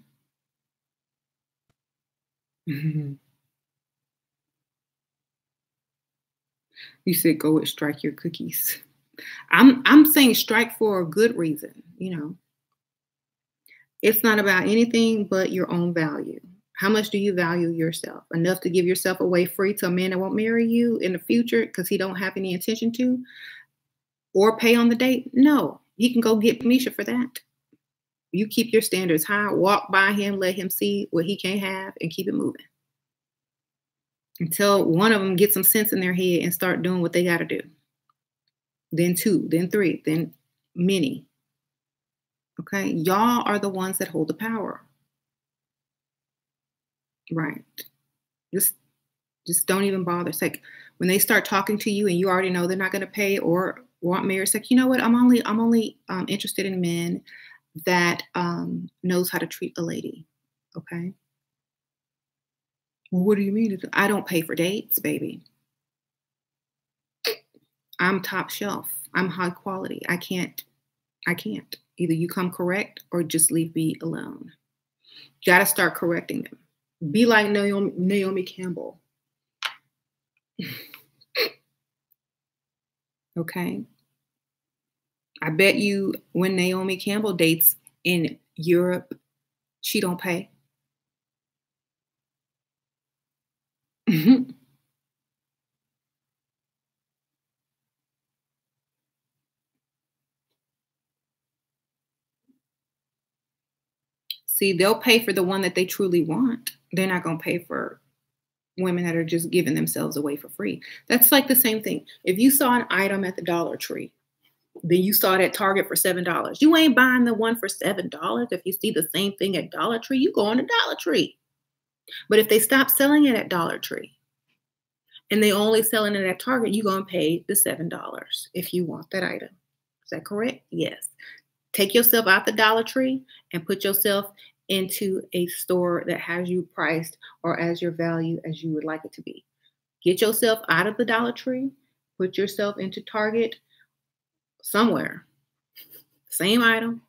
you said go and strike your cookies. I'm I'm saying strike for a good reason, you know. It's not about anything but your own value. How much do you value yourself? Enough to give yourself away free to a man that won't marry you in the future because he don't have any intention to? Or pay on the date? No. He can go get Misha for that. You keep your standards high, walk by him, let him see what he can't have, and keep it moving. Until one of them gets some sense in their head and start doing what they got to do. Then two, then three, then many. Okay. Y'all are the ones that hold the power. Right. Just just don't even bother. It's like when they start talking to you and you already know they're not going to pay or want marriage. It's like, you know what? I'm only I'm only um, interested in men that um, knows how to treat a lady. Okay. Well, what do you mean? I don't pay for dates, baby. I'm top shelf. I'm high quality. I can't. I can't. Either you come correct or just leave me alone. You got to start correcting them. Be like Naomi, Naomi Campbell. okay. I bet you when Naomi Campbell dates in Europe, she don't pay. See, they'll pay for the one that they truly want. They're not going to pay for women that are just giving themselves away for free. That's like the same thing. If you saw an item at the Dollar Tree, then you saw it at Target for seven dollars. You ain't buying the one for seven dollars. If you see the same thing at Dollar Tree, you go on to Dollar Tree. But if they stop selling it at Dollar Tree and they only selling it at Target, you're gonna pay the seven dollars if you want that item. Is that correct? Yes. Take yourself out the Dollar Tree and put yourself into a store that has you priced or as your value as you would like it to be. Get yourself out of the Dollar Tree, put yourself into Target somewhere. Same item,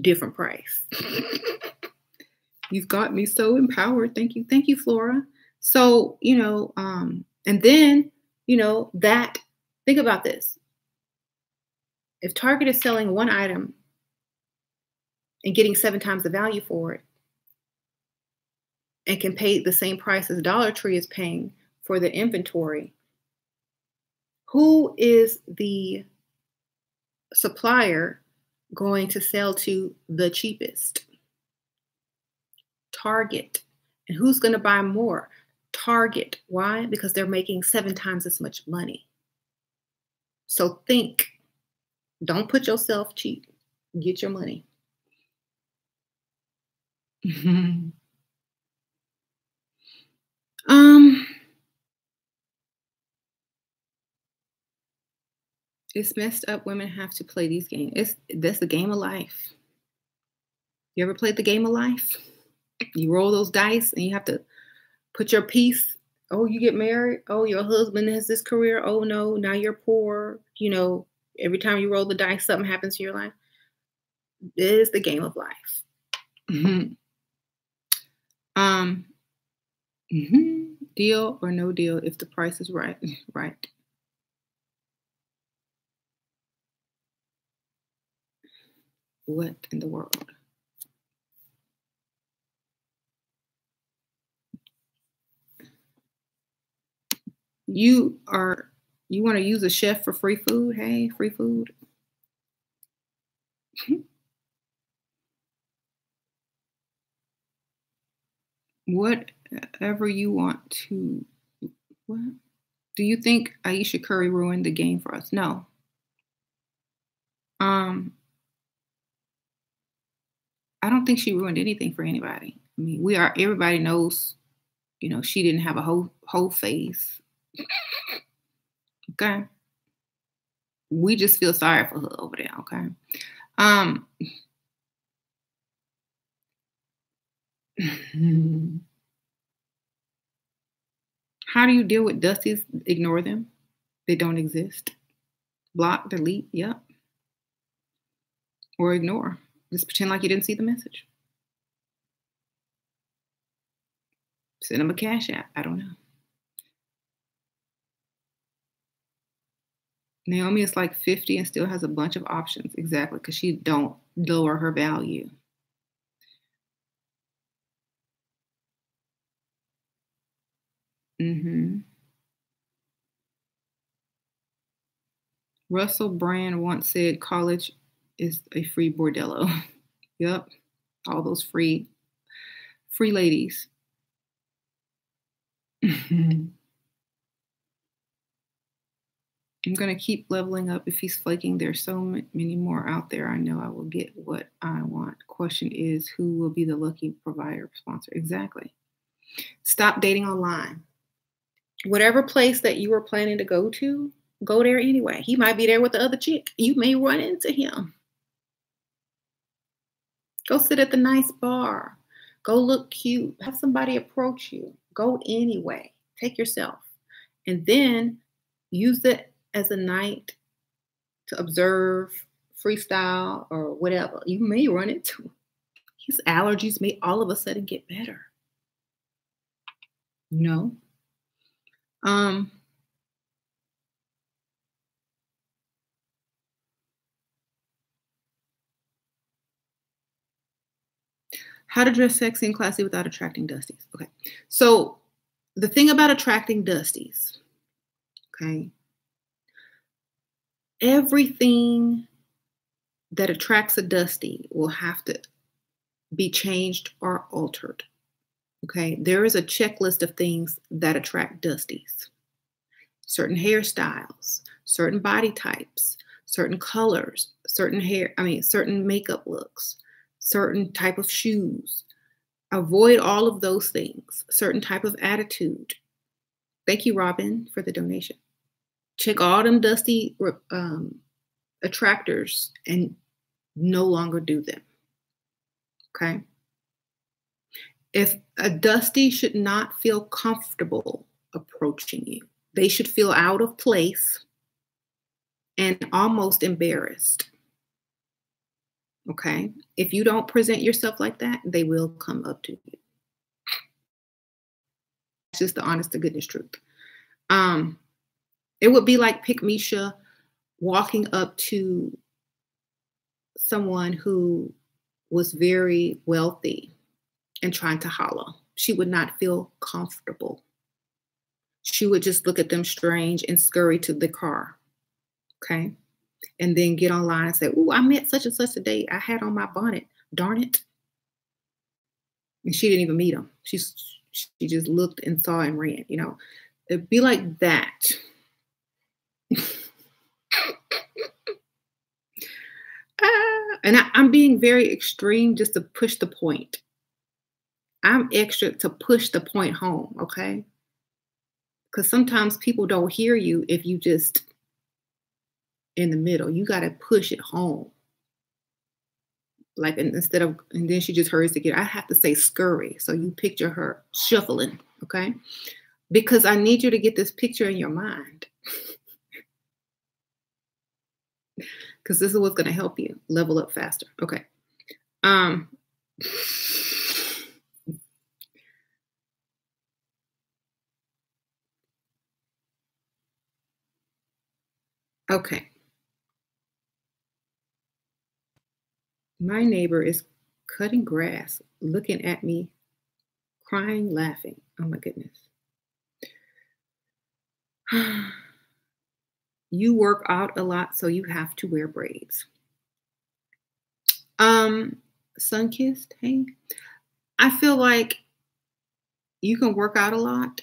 different price. You've got me so empowered. Thank you. Thank you, Flora. So, you know, um, and then, you know, that think about this. If Target is selling one item and getting seven times the value for it and can pay the same price as Dollar Tree is paying for the inventory, who is the supplier going to sell to the cheapest? Target. And who's going to buy more? Target. Why? Because they're making seven times as much money. So think. Don't put yourself cheap. Get your money. um it's messed up women have to play these games. It's that's the game of life. You ever played the game of life? You roll those dice and you have to put your piece. Oh, you get married. Oh, your husband has this career. Oh no, now you're poor. You know, every time you roll the dice, something happens to your life. It is the game of life. Mm-hmm. Um, mm-hmm. deal or no deal if the price is right. right. What in the world? You are you want to use a chef for free food? Hey, free food. Whatever you want to what? Do you think Ayesha Curry ruined the game for us? No. Um, I don't think she ruined anything for anybody. I mean, we are everybody knows, you know, she didn't have a whole whole face. okay. We just feel sorry for her over there, okay? Um How do you deal with dusties? Ignore them. They don't exist. Block, delete, yep. Or ignore. Just pretend like you didn't see the message. Send them a cash app. I don't know. Naomi is like 50 and still has a bunch of options. Exactly, because she don't lower her value. Mm-hmm. Russell Brand once said college is a free bordello. yep. All those free free ladies. I'm going to keep leveling up. If he's flaking, there's so many more out there. I know I will get what I want. Question is, who will be the lucky provider sponsor? Exactly. Stop dating online whatever place that you were planning to go to, go there anyway. He might be there with the other chick. You may run into him. Go sit at the nice bar. Go look cute. Have somebody approach you. Go anyway. Take yourself. And then use it as a night to observe, freestyle, or whatever. You may run into his allergies may all of a sudden get better. You know? Um, how to dress sexy and classy without attracting dusties. Okay. So the thing about attracting dusties, okay, everything that attracts a dusty will have to be changed or altered. Okay, there is a checklist of things that attract dusties certain hairstyles, certain body types, certain colors, certain hair, I mean, certain makeup looks, certain type of shoes. Avoid all of those things, certain type of attitude. Thank you, Robin, for the donation. Check all them dusty um, attractors and no longer do them. Okay if a dusty should not feel comfortable approaching you, they should feel out of place and almost embarrassed. Okay. If you don't present yourself like that, they will come up to you. It's just the honest to goodness truth. Um, it would be like Pick Misha walking up to someone who was very wealthy and trying to holler. She would not feel comfortable. She would just look at them strange and scurry to the car. Okay. And then get online and say, Oh, I met such and such a day. I had on my bonnet. Darn it. And she didn't even meet him. She's she just looked and saw and ran, you know. It'd be like that. Uh, and I, I'm being very extreme just to push the point. I'm extra to push the point home, okay? Because sometimes people don't hear you if you just in the middle. You got to push it home. Like instead of, and then she just hurries to get, I have to say scurry. So you picture her shuffling, okay? Because I need you to get this picture in your mind. Because this is what's going to help you level up faster. Okay. Um, Okay. My neighbor is cutting grass, looking at me, crying, laughing. Oh my goodness. you work out a lot, so you have to wear braids. Um, sun kissed, hey. I feel like you can work out a lot,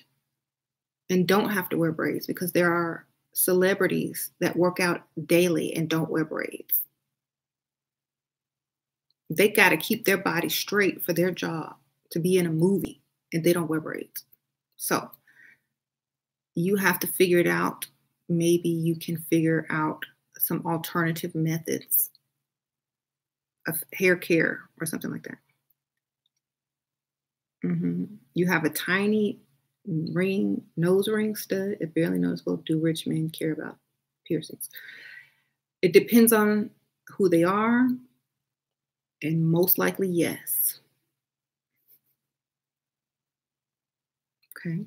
and don't have to wear braids because there are celebrities that work out daily and don't wear braids. They got to keep their body straight for their job to be in a movie and they don't wear braids. So you have to figure it out. Maybe you can figure out some alternative methods of hair care or something like that. Mm-hmm. You have a tiny ring, nose ring stud, it barely noticeable. Do rich men care about piercings? It depends on who they are, and most likely, yes. Okay.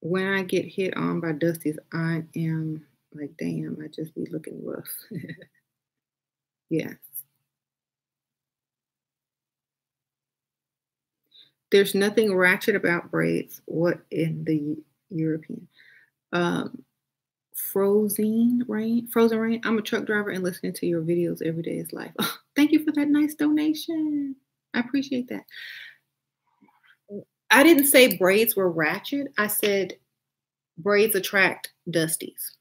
When I get hit on by Dusties, I am like, damn, I just be looking rough. yes. There's nothing ratchet about braids. What in the European? Um, frozen rain. Frozen rain. I'm a truck driver and listening to your videos every day is life. Oh, thank you for that nice donation. I appreciate that. I didn't say braids were ratchet. I said braids attract dusties.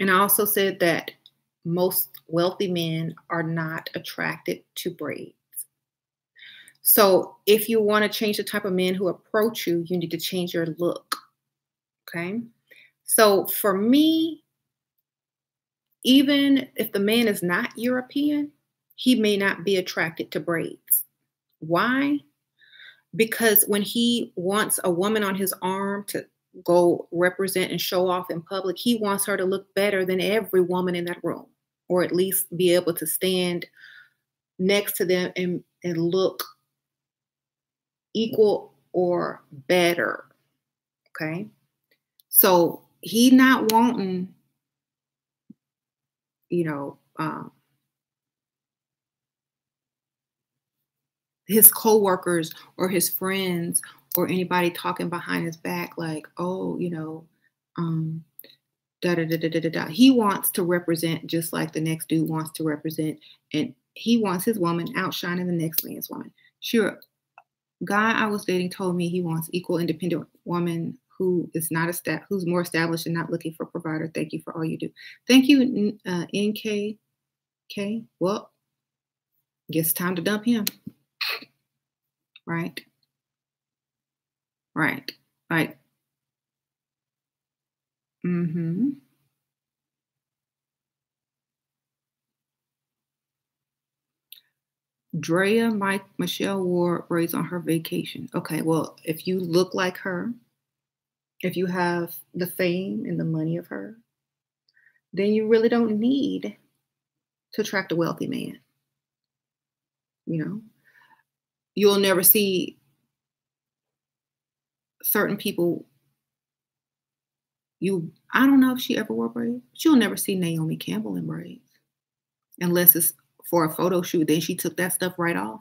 And I also said that most wealthy men are not attracted to braids. So if you want to change the type of men who approach you, you need to change your look. Okay. So for me, even if the man is not European, he may not be attracted to braids. Why? Because when he wants a woman on his arm to go represent and show off in public, he wants her to look better than every woman in that room, or at least be able to stand next to them and, and look equal or better. Okay. So he not wanting, you know, um, his coworkers or his friends or anybody talking behind his back like, oh, you know, um, da da da da da da. He wants to represent just like the next dude wants to represent, and he wants his woman outshining the next man's woman. Sure, guy I was dating told me he wants equal, independent woman who is not a stat, who's more established and not looking for a provider. Thank you for all you do. Thank you, uh, NK. K. Well, guess time to dump him. Right. Right. Right. Mm-hmm. Drea Mike Michelle wore braids on her vacation. Okay, well, if you look like her, if you have the fame and the money of her, then you really don't need to attract a wealthy man. You know, you'll never see certain people. You, I don't know if she ever wore braids. You'll never see Naomi Campbell in braids unless it's for a photo shoot. Then she took that stuff right off.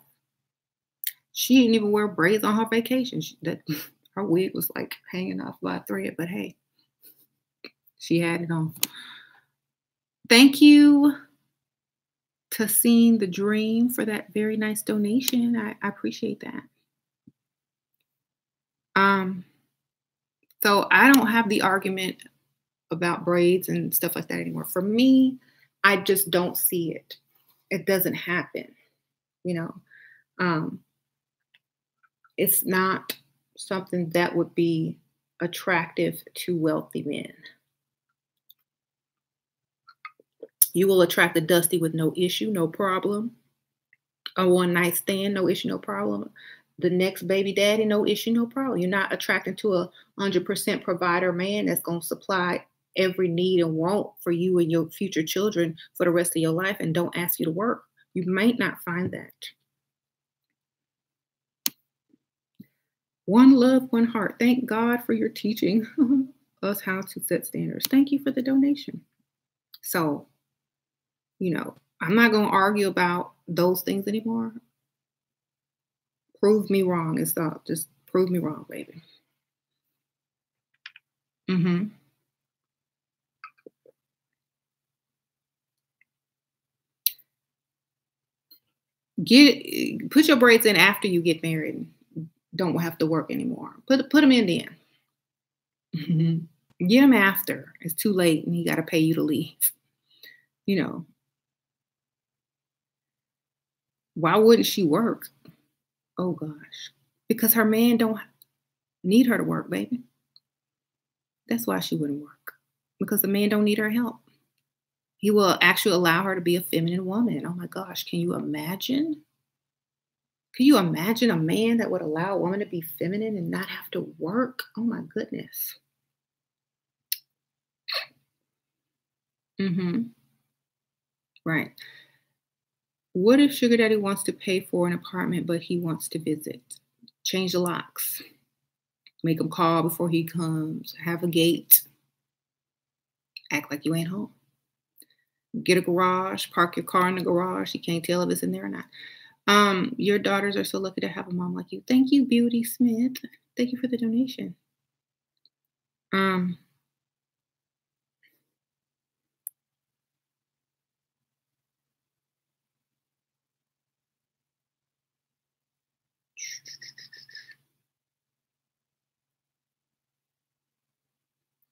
She didn't even wear braids on her vacation. She, that her wig was like hanging off by a thread, but hey, she had it on. Thank you to seeing the dream for that very nice donation. I, I appreciate that. Um, so I don't have the argument about braids and stuff like that anymore. For me, I just don't see it it doesn't happen you know um, it's not something that would be attractive to wealthy men you will attract a dusty with no issue no problem a one night stand no issue no problem the next baby daddy no issue no problem you're not attracting to a 100% provider man that's going to supply every need and want for you and your future children for the rest of your life and don't ask you to work. You might not find that. One love, one heart. Thank God for your teaching us how to set standards. Thank you for the donation. So, you know, I'm not going to argue about those things anymore. Prove me wrong and stop. Just prove me wrong, baby. Mm-hmm. Get put your braids in after you get married. Don't have to work anymore. Put put them in then. Get them after. It's too late and he got to pay you to leave. You know. Why wouldn't she work? Oh gosh. Because her man don't need her to work, baby. That's why she wouldn't work. Because the man don't need her help. He will actually allow her to be a feminine woman. Oh my gosh, can you imagine? Can you imagine a man that would allow a woman to be feminine and not have to work? Oh my goodness. Mm-hmm. Right. What if Sugar Daddy wants to pay for an apartment, but he wants to visit? Change the locks. Make him call before he comes. Have a gate. Act like you ain't home. Get a garage. Park your car in the garage. You can't tell if it's in there or not. Um, your daughters are so lucky to have a mom like you. Thank you, Beauty Smith. Thank you for the donation. Um,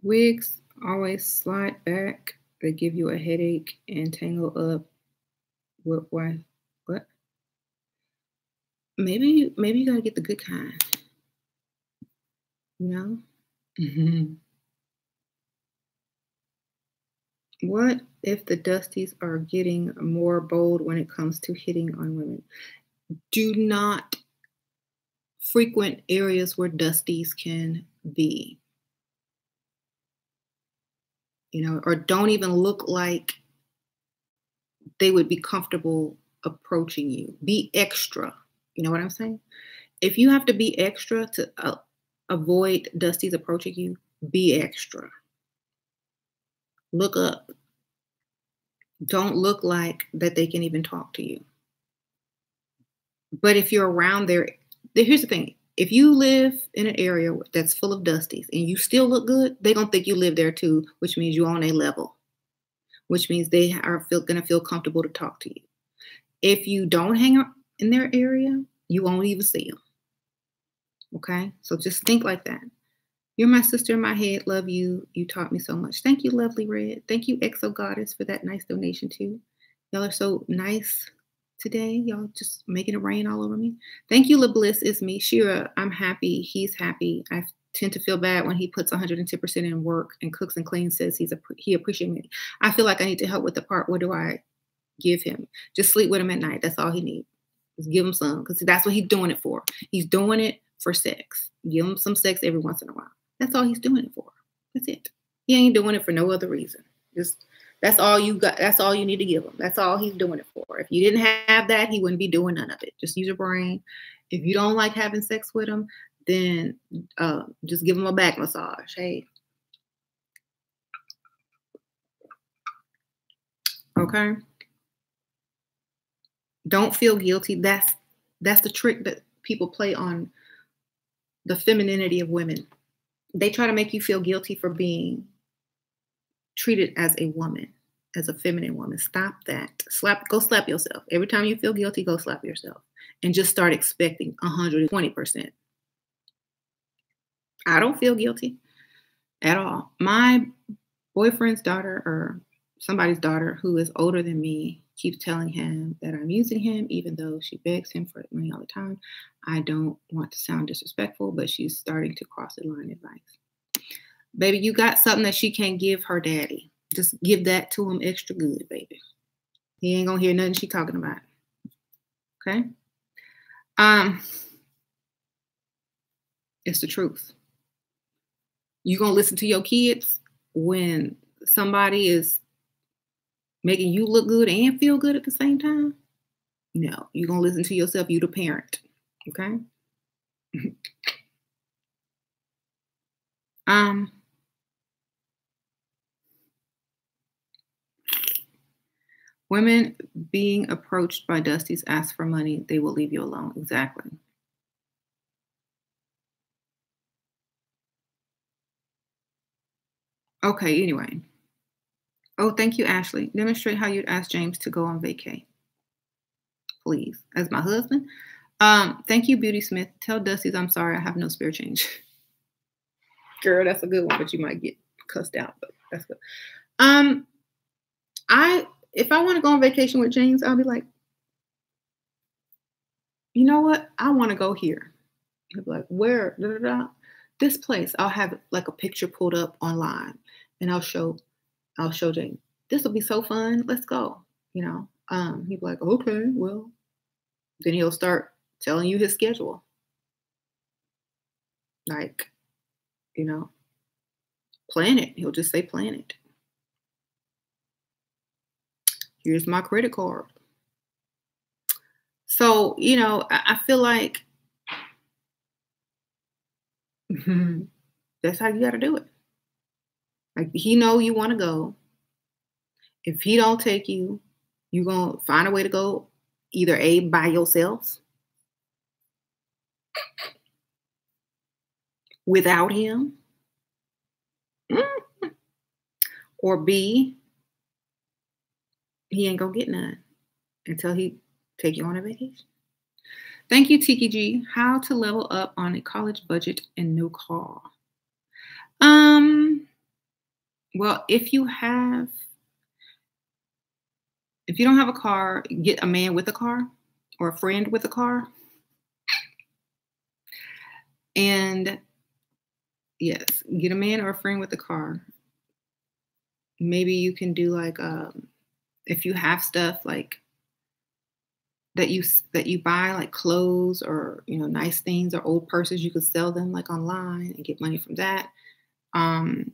Wigs always slide back. They give you a headache and tangle up. What? Why? What? Maybe, maybe you gotta get the good kind. You know? Mm-hmm. What if the Dusties are getting more bold when it comes to hitting on women? Do not frequent areas where Dusties can be you know, or don't even look like they would be comfortable approaching you. Be extra. You know what I'm saying? If you have to be extra to uh, avoid Dusty's approaching you, be extra. Look up. Don't look like that they can even talk to you. But if you're around there, here's the thing if you live in an area that's full of dusties and you still look good, they're gonna think you live there too, which means you're on a level, which means they are feel, gonna feel comfortable to talk to you. If you don't hang out in their area, you won't even see them. Okay, so just think like that. You're my sister in my head. Love you. You taught me so much. Thank you, lovely red. Thank you, Exo Goddess, for that nice donation too. Y'all are so nice today. Y'all just making it rain all over me. Thank you, LeBliss. It's me, Shera. I'm happy. He's happy. I tend to feel bad when he puts 110% in work and cooks and cleans. Says he's a he appreciates me. I feel like I need to help with the part. What do I give him? Just sleep with him at night. That's all he needs. Just give him some because that's what he's doing it for. He's doing it for sex. Give him some sex every once in a while. That's all he's doing it for. That's it. He ain't doing it for no other reason. Just that's all you got. That's all you need to give him. That's all he's doing it for. If you didn't have that, he wouldn't be doing none of it. Just use your brain. If you don't like having sex with him, then uh, just give him a back massage. Hey. Okay. Don't feel guilty. That's that's the trick that people play on the femininity of women. They try to make you feel guilty for being treated as a woman, as a feminine woman. Stop that. Slap, go slap yourself. Every time you feel guilty, go slap yourself and just start expecting 120%. I don't feel guilty at all. My boyfriend's daughter or somebody's daughter who is older than me keeps telling him that I'm using him, even though she begs him for money all the time. I don't want to sound disrespectful, but she's starting to cross the line advice. Baby, you got something that she can't give her daddy. Just give that to him extra good, baby. He ain't gonna hear nothing she talking about. Okay? Um, it's the truth. You gonna listen to your kids when somebody is making you look good and feel good at the same time? No, you're gonna listen to yourself, you the parent. Okay? um Women being approached by Dusties ask for money, they will leave you alone. Exactly. Okay, anyway. Oh, thank you, Ashley. Demonstrate how you'd ask James to go on vacay. please, as my husband. Um, thank you, Beauty Smith. Tell Dusty's I'm sorry, I have no spare change. Girl, that's a good one, but you might get cussed out, but that's good. Um, I if I want to go on vacation with James, I'll be like, you know what? I want to go here. He'll be like, where? Da, da, da. This place. I'll have like a picture pulled up online and I'll show, I'll show James. This will be so fun. Let's go. You know, um, he'd be like, okay, well, then he'll start telling you his schedule. Like, you know, planet. He'll just say planet. Here's my credit card. So, you know, I, I feel like that's how you got to do it. Like he know you want to go. If he don't take you, you going to find a way to go either A by yourself without him or B he ain't to get none until he take you on a vacation. Thank you, Tiki G. How to level up on a college budget and no car. Um, well, if you have, if you don't have a car, get a man with a car or a friend with a car. And yes, get a man or a friend with a car. Maybe you can do like, um, if you have stuff like that you that you buy like clothes or you know nice things or old purses you could sell them like online and get money from that. Um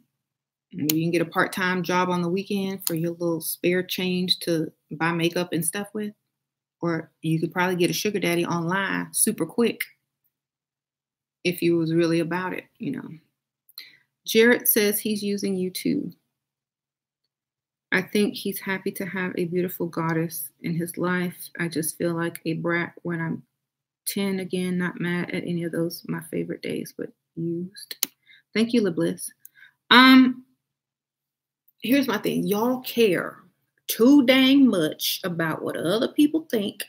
you can get a part-time job on the weekend for your little spare change to buy makeup and stuff with or you could probably get a sugar daddy online super quick if you was really about it you know. Jared says he's using YouTube I think he's happy to have a beautiful goddess in his life. I just feel like a brat when I'm 10 again, not mad at any of those my favorite days, but used. Thank you, LeBliss. Um, here's my thing. Y'all care too dang much about what other people think,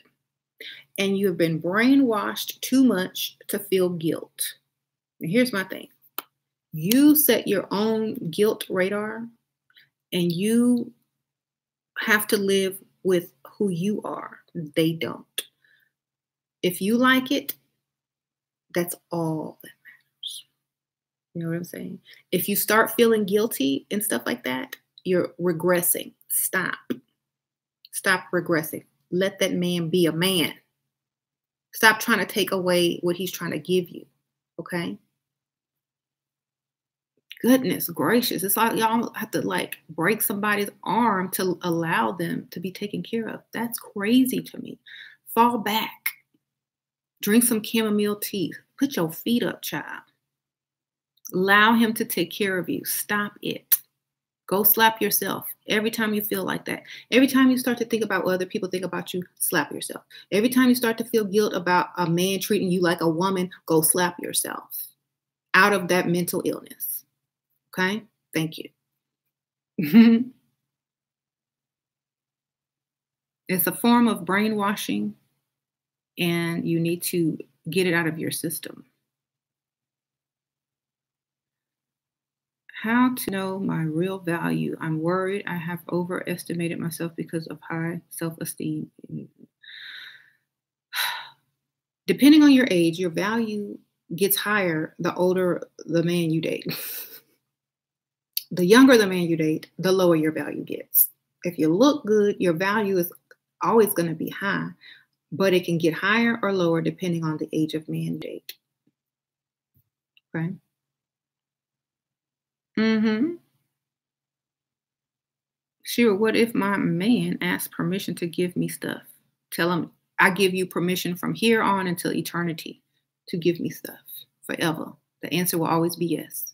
and you have been brainwashed too much to feel guilt. And here's my thing. You set your own guilt radar and you have to live with who you are. They don't. If you like it, that's all that matters. You know what I'm saying? If you start feeling guilty and stuff like that, you're regressing. Stop. Stop regressing. Let that man be a man. Stop trying to take away what he's trying to give you. Okay? Goodness gracious. It's like y'all have to like break somebody's arm to allow them to be taken care of. That's crazy to me. Fall back. Drink some chamomile tea. Put your feet up child. Allow him to take care of you. Stop it. Go slap yourself. Every time you feel like that every time you start to think about what other people think about you slap yourself. Every time you start to feel guilt about a man treating you like a woman go slap yourself out of that mental illness Okay, thank you. it's a form of brainwashing, and you need to get it out of your system. How to know my real value? I'm worried I have overestimated myself because of high self esteem. Depending on your age, your value gets higher the older the man you date. the younger the man you date, the lower your value gets. If you look good, your value is always going to be high, but it can get higher or lower depending on the age of man date. Okay. Mm-hmm. Sure, what if my man asks permission to give me stuff? Tell him I give you permission from here on until eternity to give me stuff forever. The answer will always be yes.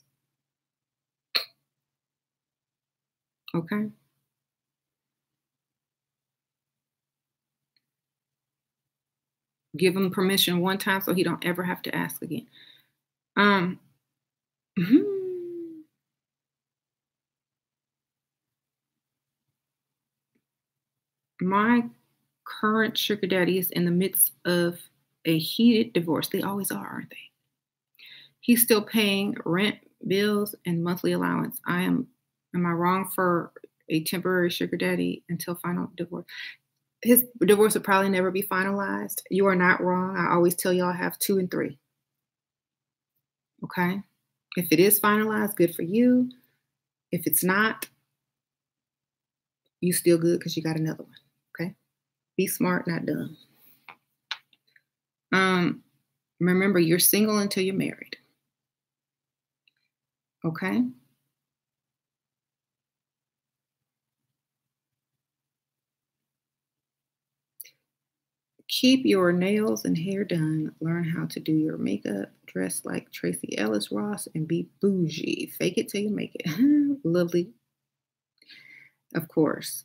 Okay. Give him permission one time so he don't ever have to ask again. Um, my current sugar daddy is in the midst of a heated divorce. They always are, aren't they? He's still paying rent, bills, and monthly allowance. I am am I wrong for a temporary sugar daddy until final divorce? His divorce would probably never be finalized. You are not wrong. I always tell y'all have two and three. Okay? If it is finalized, good for you. If it's not, you still good because you got another one. Okay? Be smart, not dumb. Um, remember, you're single until you're married. Okay? Keep your nails and hair done. Learn how to do your makeup. Dress like Tracee Ellis Ross and be bougie. Fake it till you make it. Lovely. Of course.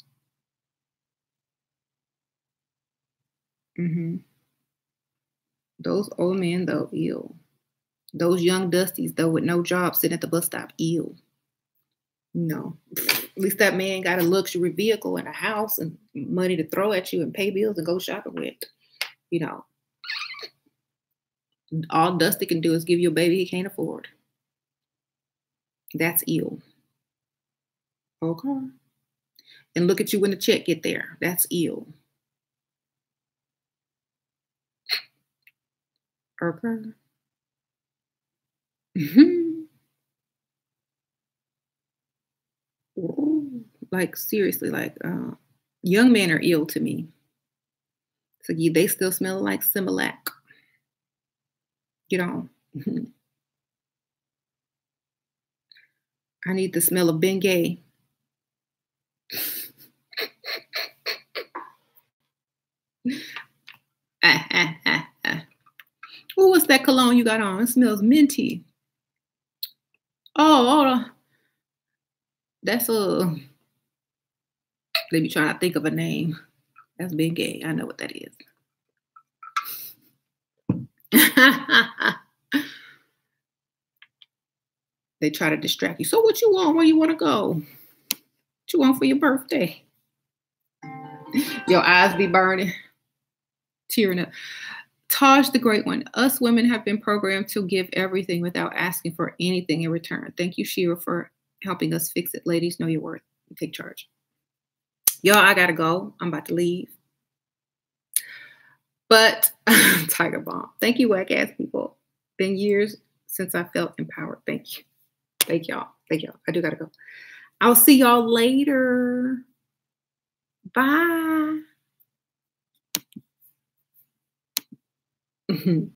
Mm-hmm. Those old men, though, ill. Those young dusties, though, with no job sitting at the bus stop, ill. No. At least that man got a luxury vehicle and a house and money to throw at you and pay bills and go shopping with. You know. All Dusty can do is give you a baby he can't afford. That's ill. Okay. And look at you when the check get there. That's ill. Okay. like seriously, like uh, young men are ill to me. So you, they still smell like Similac. Get on. I need the smell of Bengay. ah, ah, ah, ah. Oh, what's that cologne you got on? It smells minty. Oh, oh that's a. Let me try to think of a name. That's Bengay. I know what that is. they try to distract you. So what you want? Where you want to go? What you want for your birthday? Your eyes be burning, tearing up. Taj the Great One. Us women have been programmed to give everything without asking for anything in return. Thank you, Shera, for helping us fix it. Ladies, know your worth. Take charge. Y'all, I gotta go. I'm about to leave. But Tiger Bomb. Thank you, whack ass people. Been years since I felt empowered. Thank you. Thank y'all. Thank y'all. I do gotta go. I'll see y'all later. Bye.